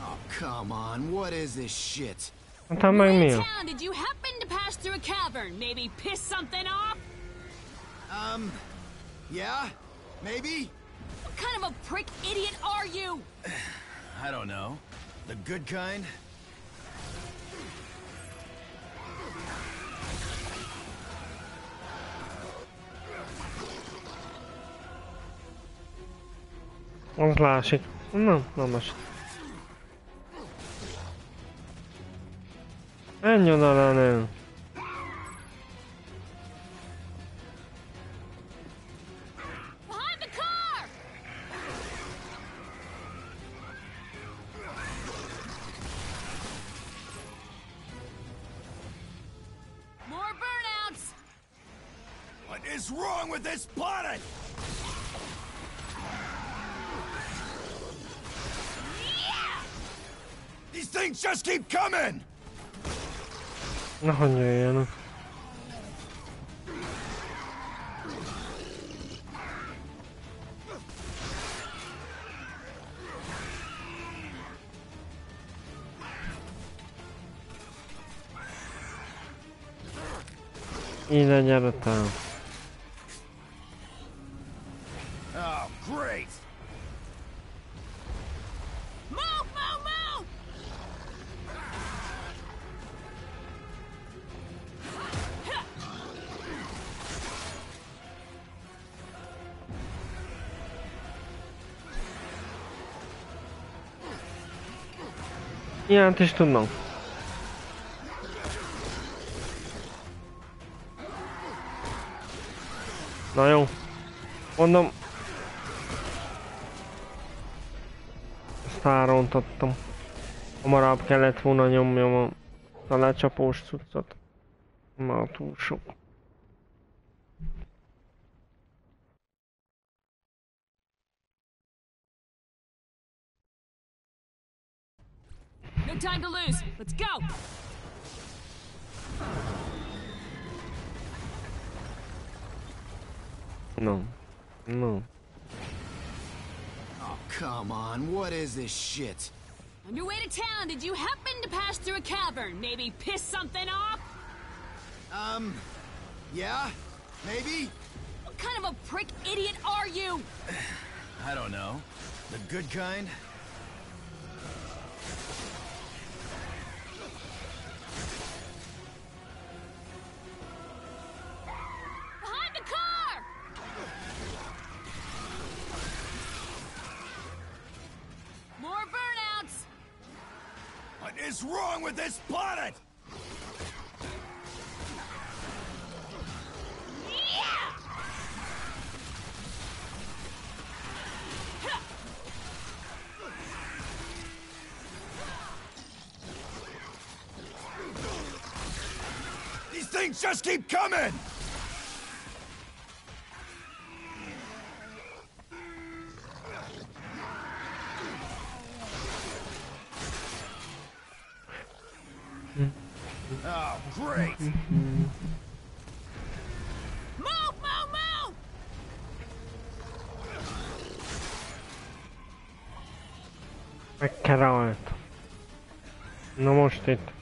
[SPEAKER 2] Oh, come on, what is this shit?
[SPEAKER 1] Hát meg mi?
[SPEAKER 3] In town, did you happen to pass through a cavern? Maybe piss something off?
[SPEAKER 2] Um, yeah? Maybe?
[SPEAKER 3] What kind of a prick idiot are you?
[SPEAKER 2] I don't know. The good kind?
[SPEAKER 1] Az lásik. Nem, nem most. Menj oda le,
[SPEAKER 2] just keep coming!
[SPEAKER 1] Nehogy jöjjenek. Ide gyere te.
[SPEAKER 2] Oh,
[SPEAKER 1] Ilyent is tudnom. Na jó. Mondom. Ezt elrontottam. Hamarabb kellett volna nyomjam a lecsapós cuccot. Már túl sok.
[SPEAKER 2] Shit?
[SPEAKER 3] On your way to town, did you happen to pass through a cavern? Maybe piss something off?
[SPEAKER 2] Um, yeah? Maybe?
[SPEAKER 3] What kind of a prick idiot are you?
[SPEAKER 2] I don't know. The good kind? wrong with this planet? These things just keep coming! Great!
[SPEAKER 3] Move, move, move!
[SPEAKER 1] Megkerált. Na most itt.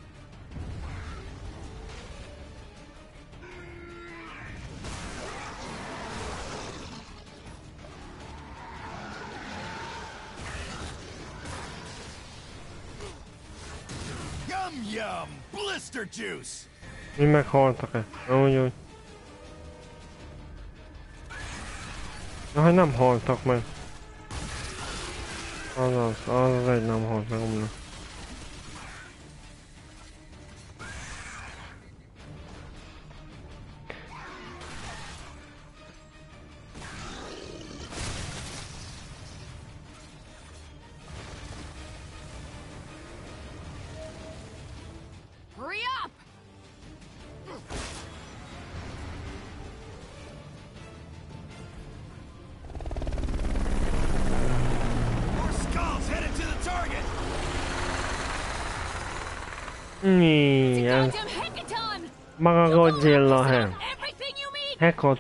[SPEAKER 2] Yum yum! Blister juice!
[SPEAKER 1] Mi meghaltak-e? Úgy, úgy. Na, hogy nem haltak meg. Azaz, az egy nem halt meg, omna.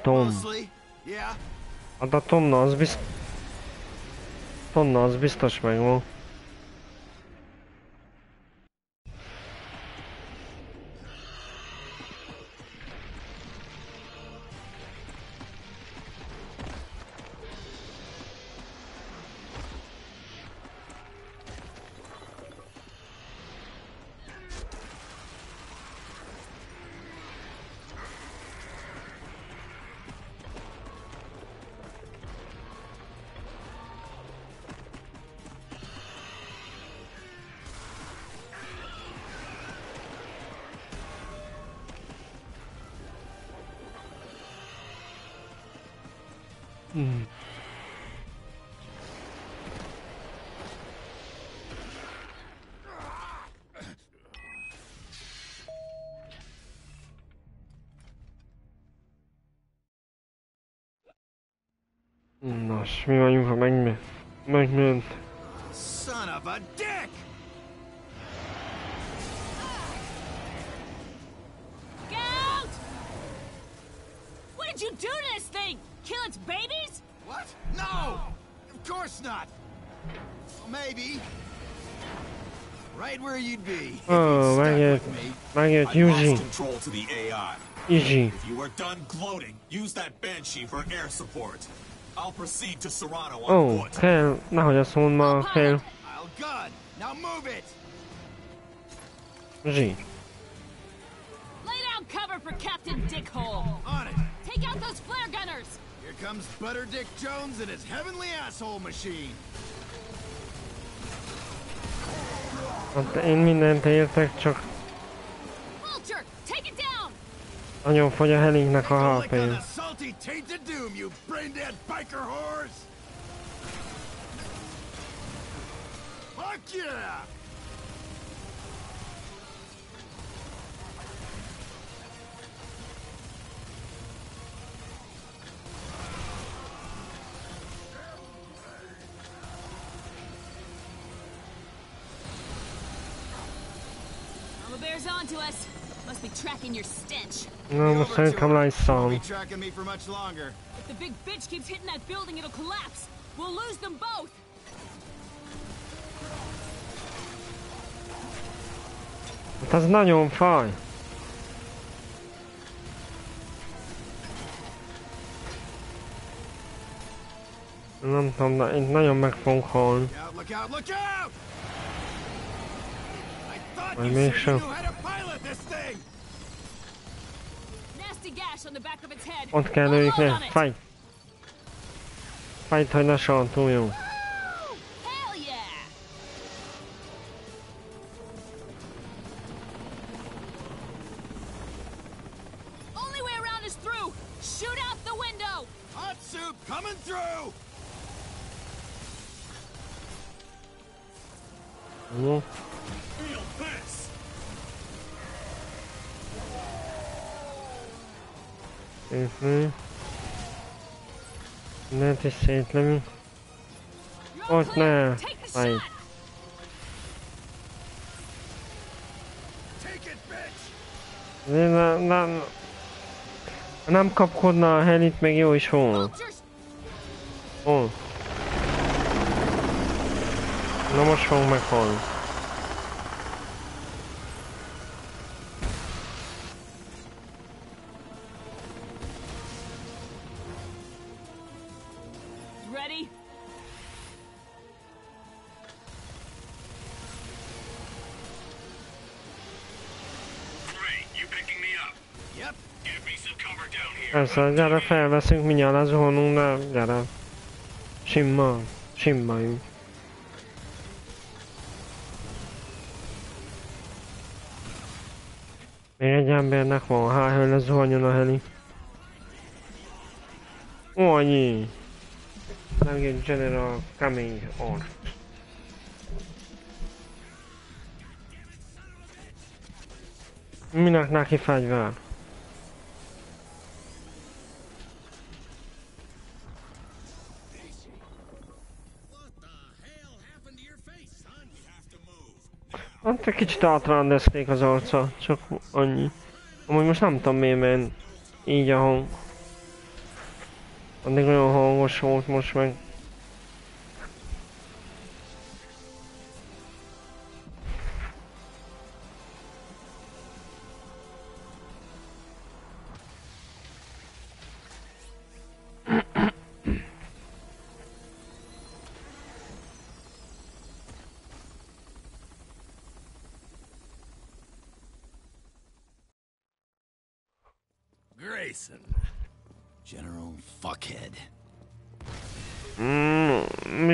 [SPEAKER 1] tom. A da tom az biztos... Tonna az biztos megvan.
[SPEAKER 3] You do to this thing? Kill its babies?
[SPEAKER 2] What? No! Of course not! Well, maybe. Right where you'd be.
[SPEAKER 1] Oh,
[SPEAKER 2] my God. stuck
[SPEAKER 1] megjött,
[SPEAKER 2] with me.
[SPEAKER 1] megjött
[SPEAKER 4] I
[SPEAKER 1] Yuji.
[SPEAKER 4] lost control to the AI.
[SPEAKER 1] Easy.
[SPEAKER 4] If you are done gloating, use that Banshee for air support. I'll proceed to Serrano on
[SPEAKER 1] Ó,
[SPEAKER 4] foot.
[SPEAKER 1] kell, nehogy azt mondd ma, kell.
[SPEAKER 2] I'll gun. Now move it!
[SPEAKER 1] Zsí.
[SPEAKER 3] Lay down cover for Captain Dickhole.
[SPEAKER 2] On it!
[SPEAKER 3] Take out those flare gunners.
[SPEAKER 2] Here comes Butter Dick Jones and his heavenly asshole machine.
[SPEAKER 1] Hát én mindent értek, csak
[SPEAKER 3] Vulture, take it down.
[SPEAKER 1] nagyon fogy a Helinknek
[SPEAKER 2] Take
[SPEAKER 1] a
[SPEAKER 2] a
[SPEAKER 1] HP-je.
[SPEAKER 2] salty tainted doom, you brain-dead biker whores! Fuck yeah!
[SPEAKER 3] Bear's onto us. Must be tracking your stench.
[SPEAKER 1] Na, most szerintem
[SPEAKER 2] Won't
[SPEAKER 1] leszáll.
[SPEAKER 2] be tracking me for much longer.
[SPEAKER 3] If the big bitch keeps hitting that building, it'll collapse. We'll lose them both.
[SPEAKER 1] Hát az nagyon fáj. Nem tudom, de itt nagyon meg fogunk halni.
[SPEAKER 2] Look out, look out, look out! I thought
[SPEAKER 1] I
[SPEAKER 2] you
[SPEAKER 1] make
[SPEAKER 2] said
[SPEAKER 1] sure.
[SPEAKER 2] you knew how to pilot this thing!
[SPEAKER 3] Nasty gash on the back of its head.
[SPEAKER 1] Ott kell
[SPEAKER 3] We'll
[SPEAKER 1] lőjük
[SPEAKER 3] load
[SPEAKER 1] le.
[SPEAKER 3] on it.
[SPEAKER 1] Fáj. Fájt, hogy ne saltuljunk.
[SPEAKER 3] Woo! Hell yeah!
[SPEAKER 1] Szétlő. Mindent is szétlövünk. Ott ne! Fáj. Nem, nem, nem kapkodna a helit, meg jó is volna. Hol? Na most fogunk meghalni. Persze, gyere felveszünk, mindjárt lezuhanunk, de gyere. Simma, simmaljunk. Még egy embernek van, há, hogy lezuhanjon a heli. Annyi. Megint General kemény arc. Minek neki fegyver? Hát egy kicsit átrendezték az arca, csak annyi. Amúgy most nem tudom miért, mert így a hang. Addig olyan hangos volt, most meg...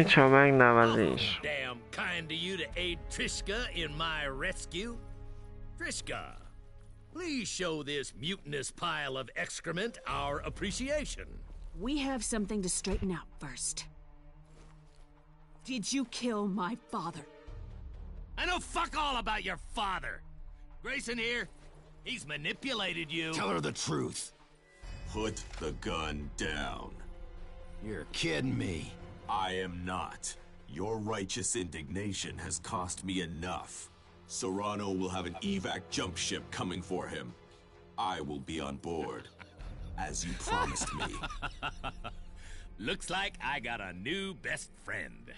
[SPEAKER 1] micsoda megnevezés.
[SPEAKER 5] Damn kind of you to aid Trishka in my rescue. Trishka, please show this mutinous pile of excrement our appreciation.
[SPEAKER 3] We have something to straighten out first. Did you kill my father?
[SPEAKER 5] I know fuck all about your father. Grayson here, he's manipulated you.
[SPEAKER 2] Tell her the truth.
[SPEAKER 4] Put the gun down.
[SPEAKER 2] You're kidding me.
[SPEAKER 4] I am not. Your righteous indignation has cost me enough. Serrano will have an evac jump ship coming for him. I will be on board, as you promised me.
[SPEAKER 5] Looks like I got a new best friend.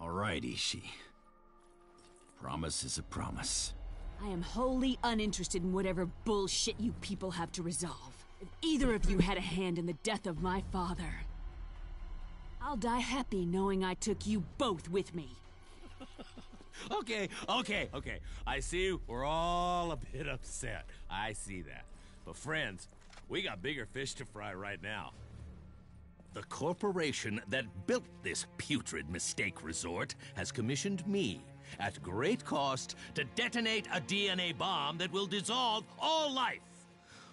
[SPEAKER 2] All right, Ishi. Promise is a promise.
[SPEAKER 3] I am wholly uninterested in whatever bullshit you people have to resolve. If either of you had a hand in the death of my father, I'll die happy knowing I took you both with me.
[SPEAKER 5] Okay, okay, okay. I see we're all a bit upset. I see that. But friends, we got bigger fish to fry right now. The corporation that built this putrid mistake resort has commissioned me, at great cost, to detonate a DNA bomb that will dissolve all life,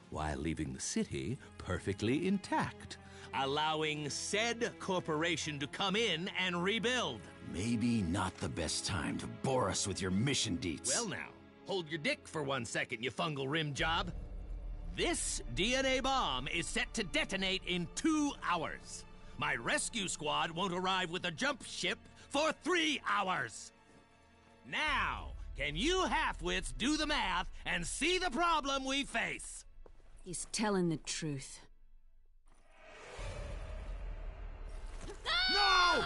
[SPEAKER 5] while leaving the city perfectly intact, allowing said corporation to come in and rebuild.
[SPEAKER 2] Maybe not the best time to bore us with your mission deets.
[SPEAKER 5] Well, now, hold your dick for one second, you fungal rim job. This DNA bomb is set to detonate in two hours. My rescue squad won't arrive with a jump ship for three hours. Now, can you halfwits do the math and see the problem we face?
[SPEAKER 3] He's telling the truth.
[SPEAKER 5] No!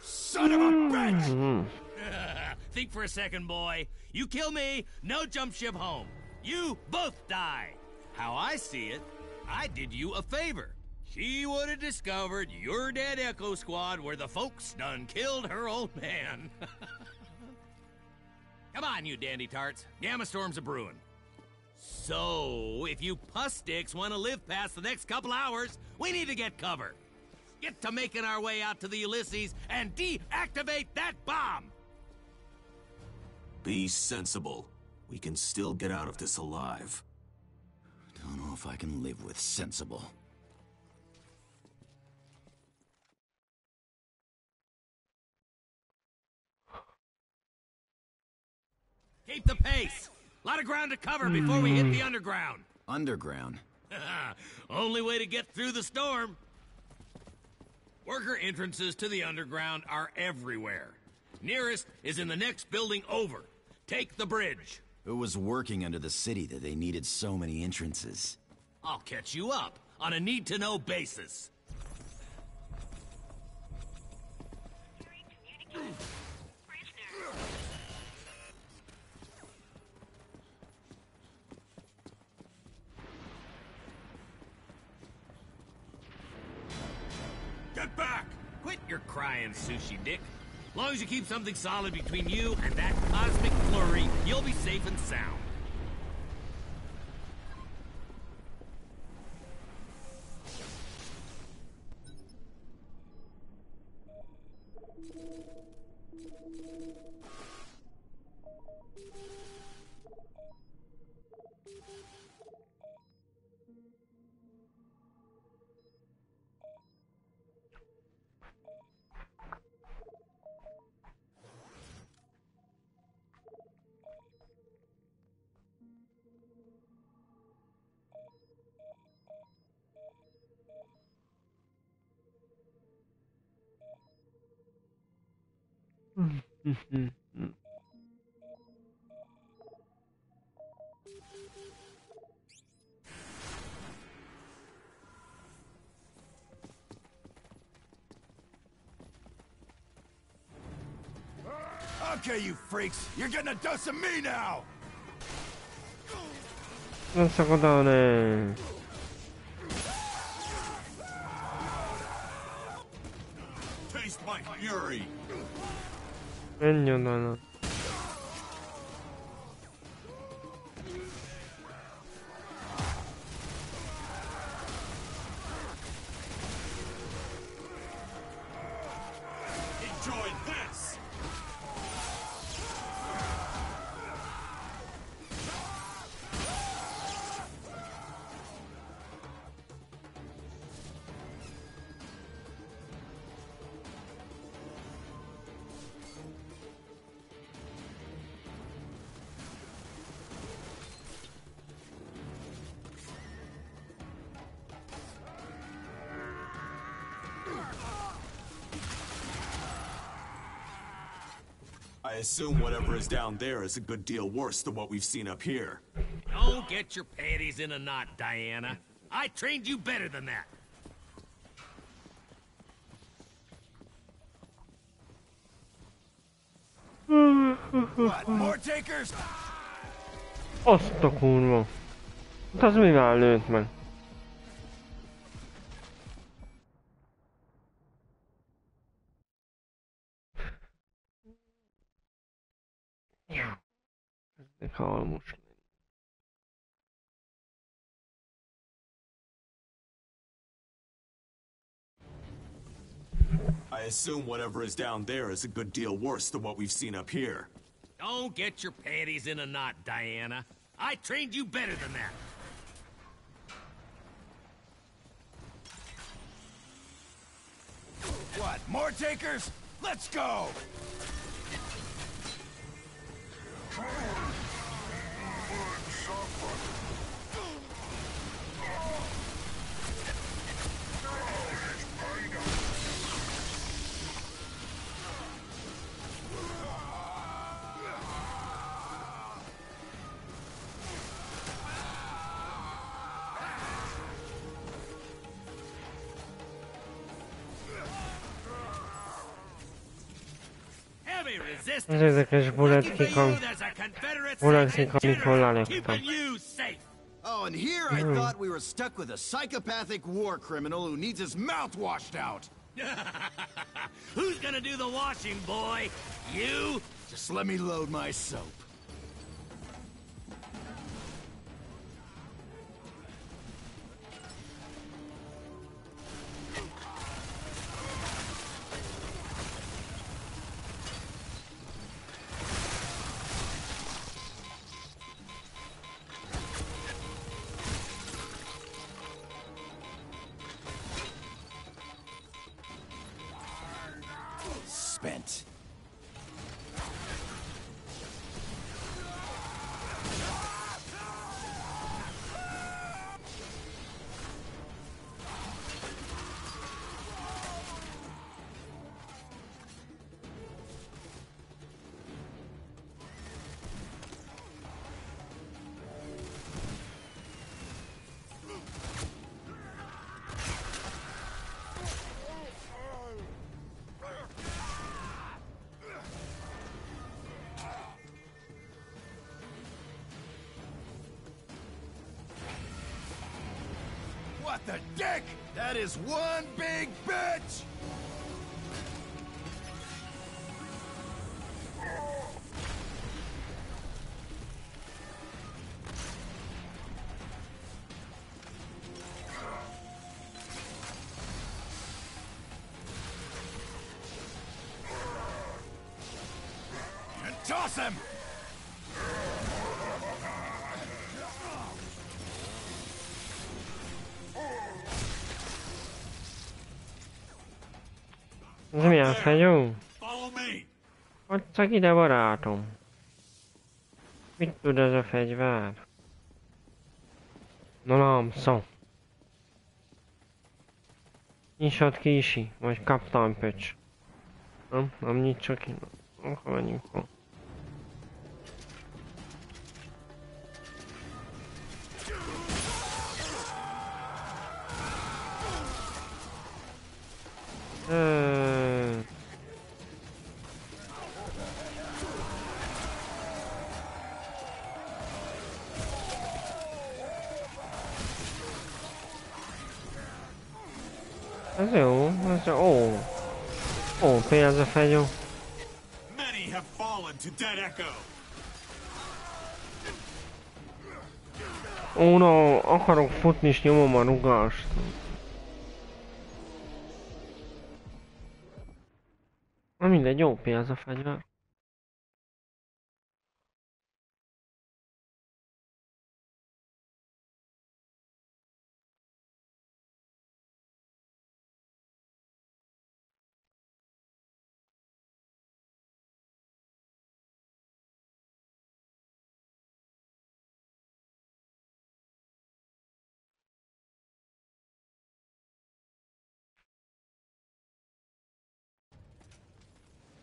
[SPEAKER 5] Son of a mm-hmm. bitch! Think for a second, boy. You kill me, no jump ship home. You both die. How I see it, I did you a favor. She would have discovered your dead Echo Squad where the folks done killed her old man. Come on, you dandy tarts. Gamma storms are brewing. So, if you puss sticks want to live past the next couple hours, we need to get cover. Get to making our way out to the Ulysses and deactivate that bomb!
[SPEAKER 4] Be sensible. We can still get out of this alive.
[SPEAKER 2] Don't know if I can live with sensible.
[SPEAKER 5] Keep the pace! A lot of ground to cover before we hit the hmm. underground.
[SPEAKER 2] Underground.
[SPEAKER 5] Only way to get through the storm. Worker entrances to the underground are everywhere. Nearest is in the next building over. Take the bridge.
[SPEAKER 2] Who was working under the city that they needed so many entrances?
[SPEAKER 5] I'll catch you up on a need-to-know basis. Quit your crying, Sushi Dick. Long as you keep something solid between you and that cosmic flurry, you'll be safe and sound. Mm. Mm.
[SPEAKER 6] Okay, you freaks, you're getting a dose of me now!
[SPEAKER 1] Lanza codone.
[SPEAKER 4] Taste my fury! Ennyi. I assume whatever is down there is a good deal worse than what we've seen up here.
[SPEAKER 5] Don't get your panties in a knot, Diana. I trained you better than that.
[SPEAKER 6] What, more takers?
[SPEAKER 1] Azt a kurva. Hát az mivel lőtt meg?
[SPEAKER 4] I assume whatever is down there is a good deal worse than what we've seen up here.
[SPEAKER 5] Don't get your panties in a knot, Diana. I trained you better than that.
[SPEAKER 6] What, more takers? Let's go!
[SPEAKER 5] Secret
[SPEAKER 1] amikhol
[SPEAKER 5] general
[SPEAKER 1] leléptem.
[SPEAKER 5] keeping you safe.
[SPEAKER 2] Oh, and here I thought we were stuck with a psychopathic war criminal who needs his mouth washed out.
[SPEAKER 5] Who's gonna do the washing, boy? You?
[SPEAKER 2] Just let me load my soap.
[SPEAKER 6] What the dick? That is one big bitch! Me!
[SPEAKER 1] Chodź csak ide, barátom. Mit tud ez a fegyver? Nem, szó. Nyissad ki isi, vagy kaptánpöcs. Nem? Nem nyitsa ki? Akkor fegyó.
[SPEAKER 6] Many have fallen to Dead Echo!
[SPEAKER 1] Ó, no, akarok futni és nyomom a rugást. Na mindegy, jó ez a fegyver.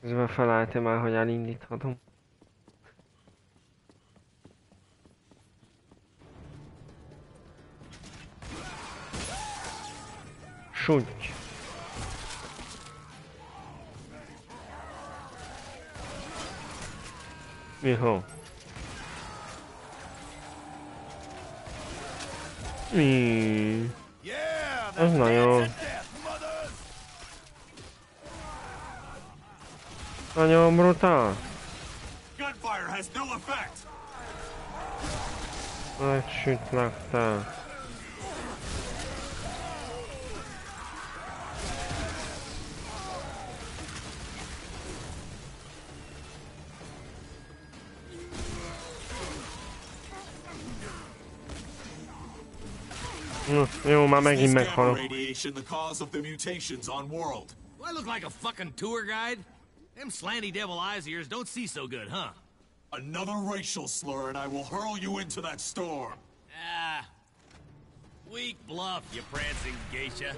[SPEAKER 1] Közben felálltam már, hogy elindíthatom. Súgy. Miho. Mi? Az nagyon. Nagyon brutál.
[SPEAKER 6] Gunfire has no effect!
[SPEAKER 1] Megsütlek te. Hm, Jó, már megint
[SPEAKER 4] Is gamma
[SPEAKER 1] meghalok.
[SPEAKER 4] radiation the cause of the mutations on world?
[SPEAKER 5] Do I look like a fucking tour guide? Them slanty devil eyes of yours don't see so good, huh?
[SPEAKER 4] Another racial slur and I will hurl you into that storm.
[SPEAKER 5] Ah. Weak bluff, you prancing geisha.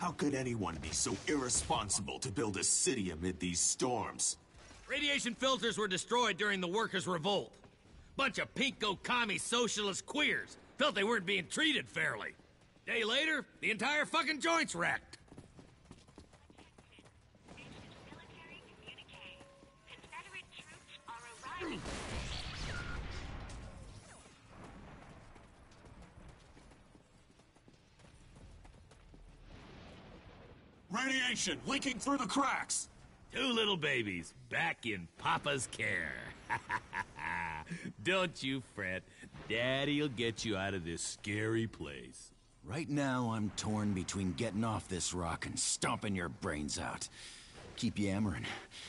[SPEAKER 4] How could anyone be so irresponsible to build a city amid these storms?
[SPEAKER 5] Radiation filters were destroyed during the workers' revolt. Bunch of pinko commie socialist queers. Felt they weren't being treated fairly. Day later, the entire fucking joint's wrecked.
[SPEAKER 4] Radiation leaking through the cracks!
[SPEAKER 5] Two little babies back in Papa's care. Don't you fret. Daddy'll get you out of this scary place.
[SPEAKER 2] Right now, I'm torn between getting off this rock and stomping your brains out. Keep yammering.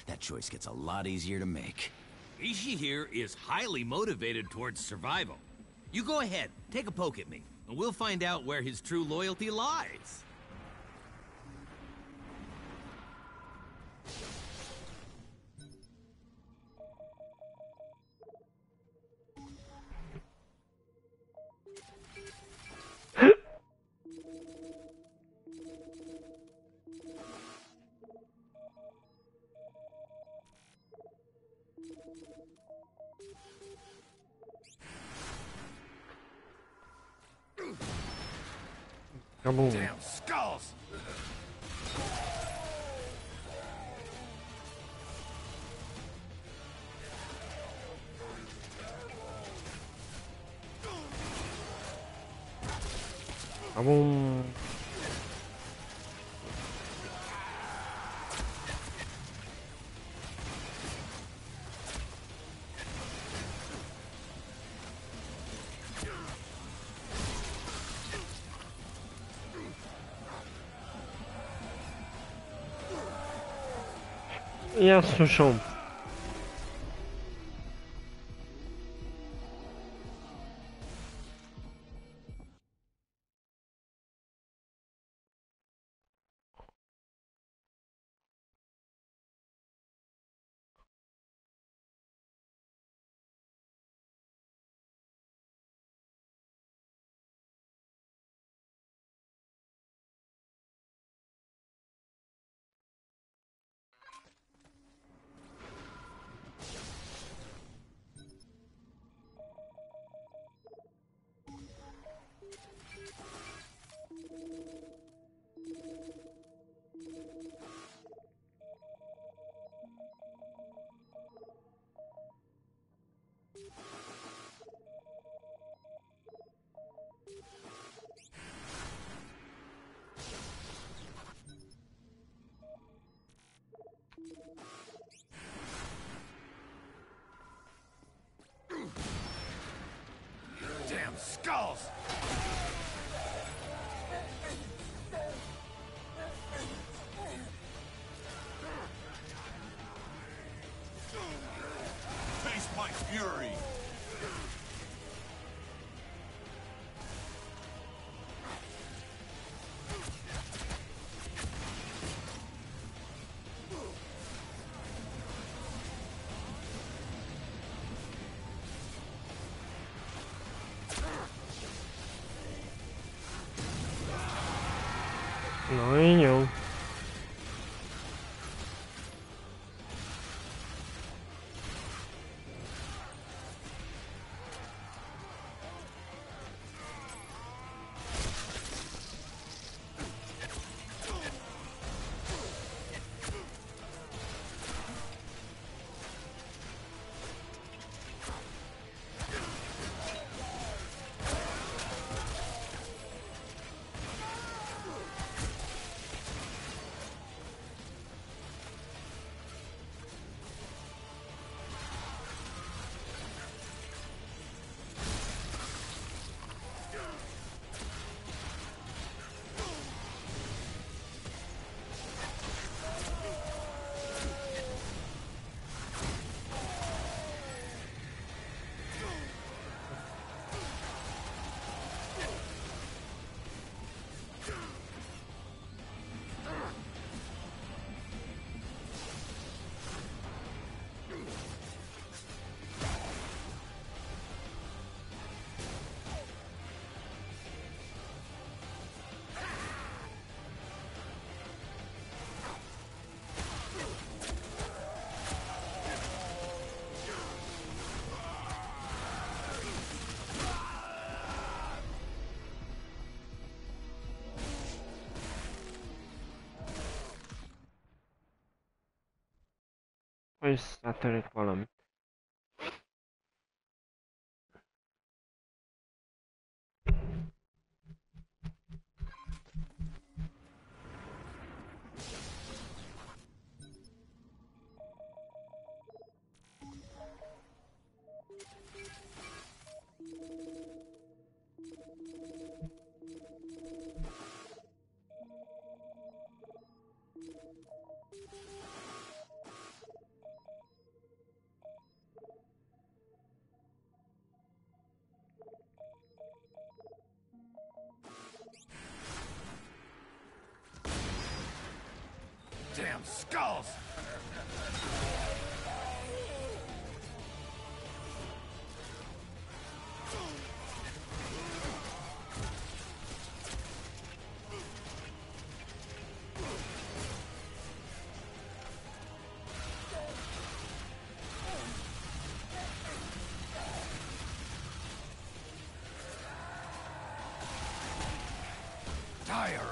[SPEAKER 2] That choice gets a lot easier to make.
[SPEAKER 5] Ishi here is highly motivated towards survival. You go ahead, take a poke at me, and we'll find out where his true loyalty lies.
[SPEAKER 1] Kaboom.
[SPEAKER 6] Damn skulls!
[SPEAKER 1] Kaboom.
[SPEAKER 4] derrière ce.
[SPEAKER 1] No i nią. Összetörök valami.
[SPEAKER 6] Damn Die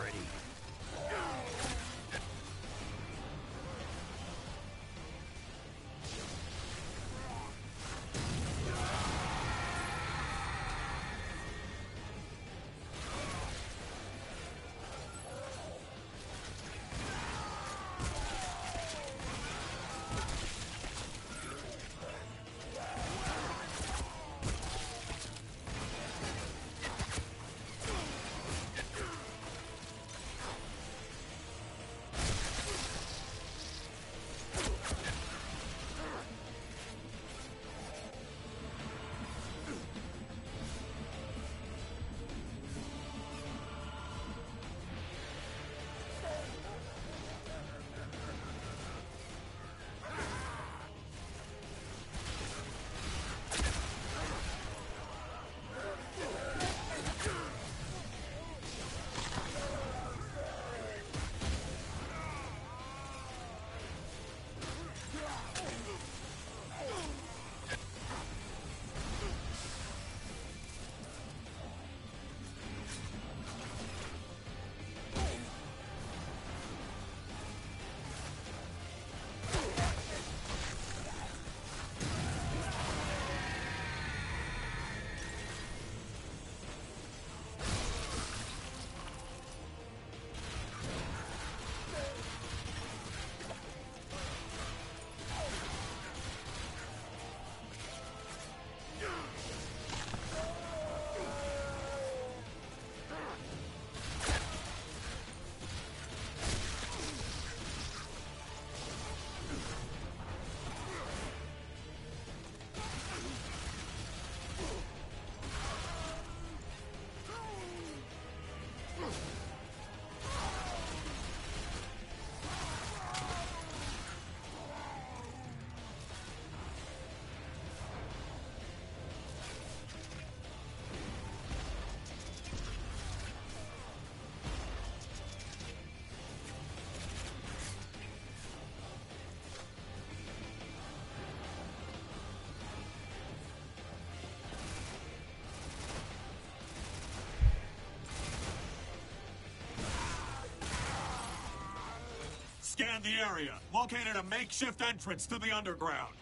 [SPEAKER 4] Scan the area. Located a makeshift entrance to the underground.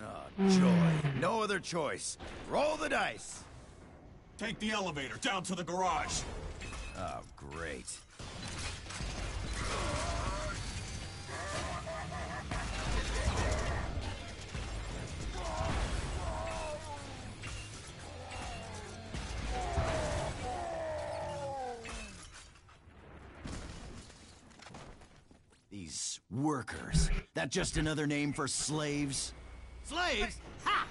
[SPEAKER 6] Oh, joy. No other choice. Roll the dice.
[SPEAKER 4] Take the elevator down to the garage.
[SPEAKER 2] Just another name for slaves?
[SPEAKER 5] Slaves? Ha!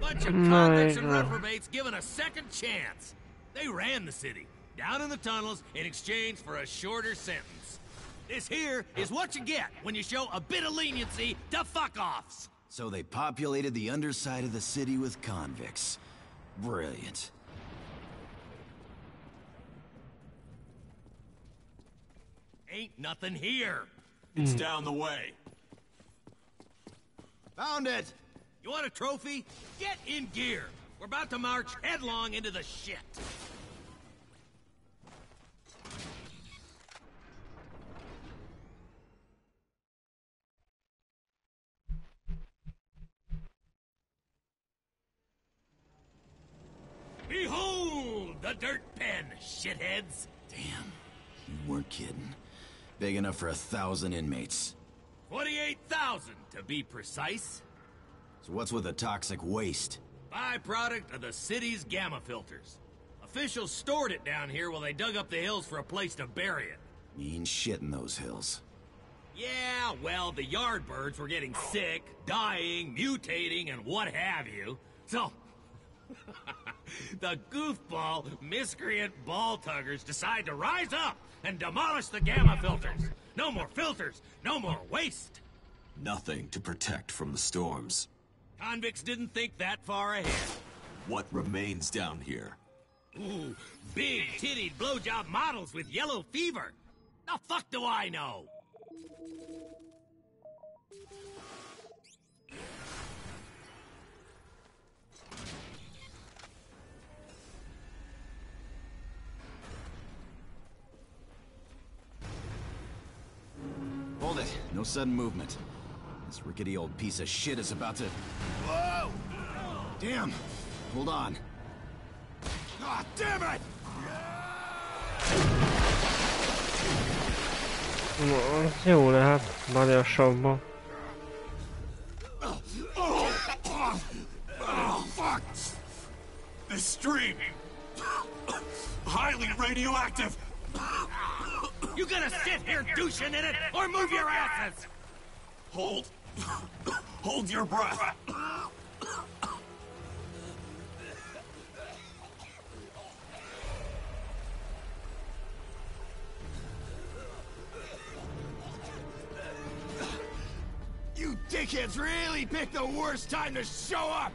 [SPEAKER 5] Bunch of oh
[SPEAKER 1] My
[SPEAKER 5] convicts and reprobates given a second chance. They ran the city, down in the tunnels, in exchange for a shorter sentence. This here is what you get when you show a bit of leniency to fuck-offs.
[SPEAKER 2] So they populated the underside of the city with convicts. Brilliant.
[SPEAKER 5] Ain't nothing here.
[SPEAKER 4] It's down the way.
[SPEAKER 6] Found it!
[SPEAKER 5] You want a trophy? Get in gear! We're about to march headlong into the shit! Behold the dirt pen, shitheads!
[SPEAKER 2] Damn, you weren't kidding. Big enough for a thousand inmates.
[SPEAKER 5] 28,000 to be precise.
[SPEAKER 2] So what's with the toxic waste?
[SPEAKER 5] Byproduct of the city's gamma filters. Officials stored it down here while they dug up the hills for a place to bury it.
[SPEAKER 2] Mean shit in those hills.
[SPEAKER 5] Yeah, well, the yardbirds were getting sick, dying, mutating, and what have you. So, the goofball, miscreant ball tuggers decide to rise up and demolish the gamma filters. No more filters, no more waste.
[SPEAKER 4] Nothing to protect from the storms.
[SPEAKER 5] Convicts didn't think that far ahead.
[SPEAKER 4] What remains down here?
[SPEAKER 5] Ooh, big tittied blowjob models with yellow fever. The fuck do I know?
[SPEAKER 2] Hold it. No sudden movement. This rickety old piece of shit is about to... Whoa! Damn! Hold on. Ah, damn it!
[SPEAKER 1] No, az jó lehet. Nagyon sokban.
[SPEAKER 6] Oh, fuck! This stream! Highly radioactive!
[SPEAKER 5] You gonna sit here douching in it, or move your asses?
[SPEAKER 6] Hold. Hold your breath. You dickheads really picked the worst time to show up!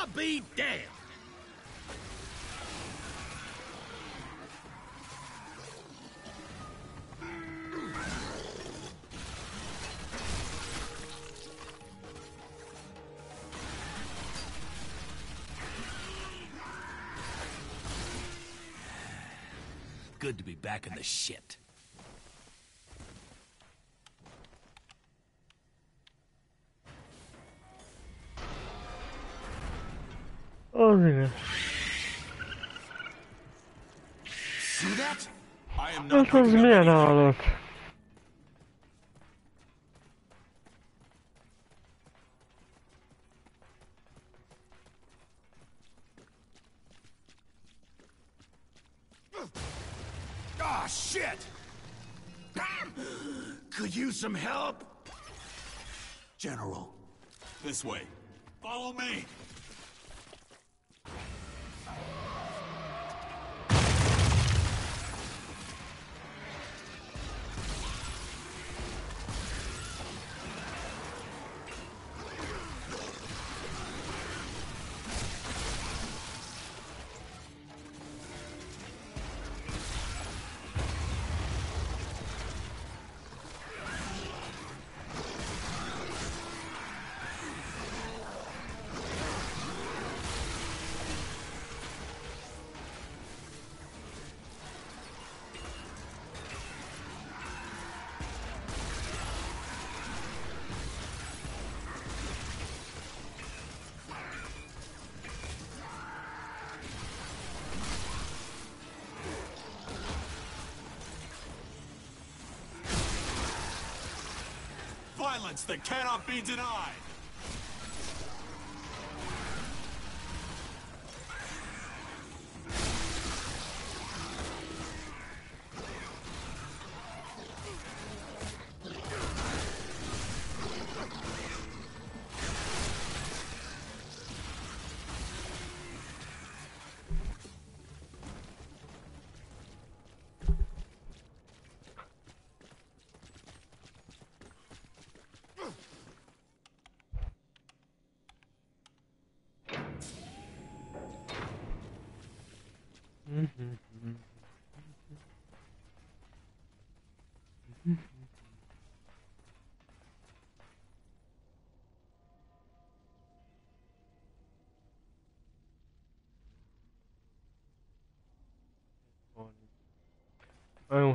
[SPEAKER 5] I'll be damned. Good to be back in the shit.
[SPEAKER 1] Az igen.
[SPEAKER 6] See that? I am not
[SPEAKER 1] Hát az
[SPEAKER 6] picking up
[SPEAKER 1] milyen
[SPEAKER 6] anything.
[SPEAKER 1] állat?
[SPEAKER 6] Ah, shit! Could use some help? General. This way. Follow me. That cannot be denied.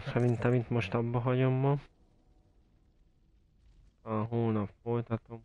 [SPEAKER 1] Szerintem itt most abba hagyom ma. a hónap folytatom.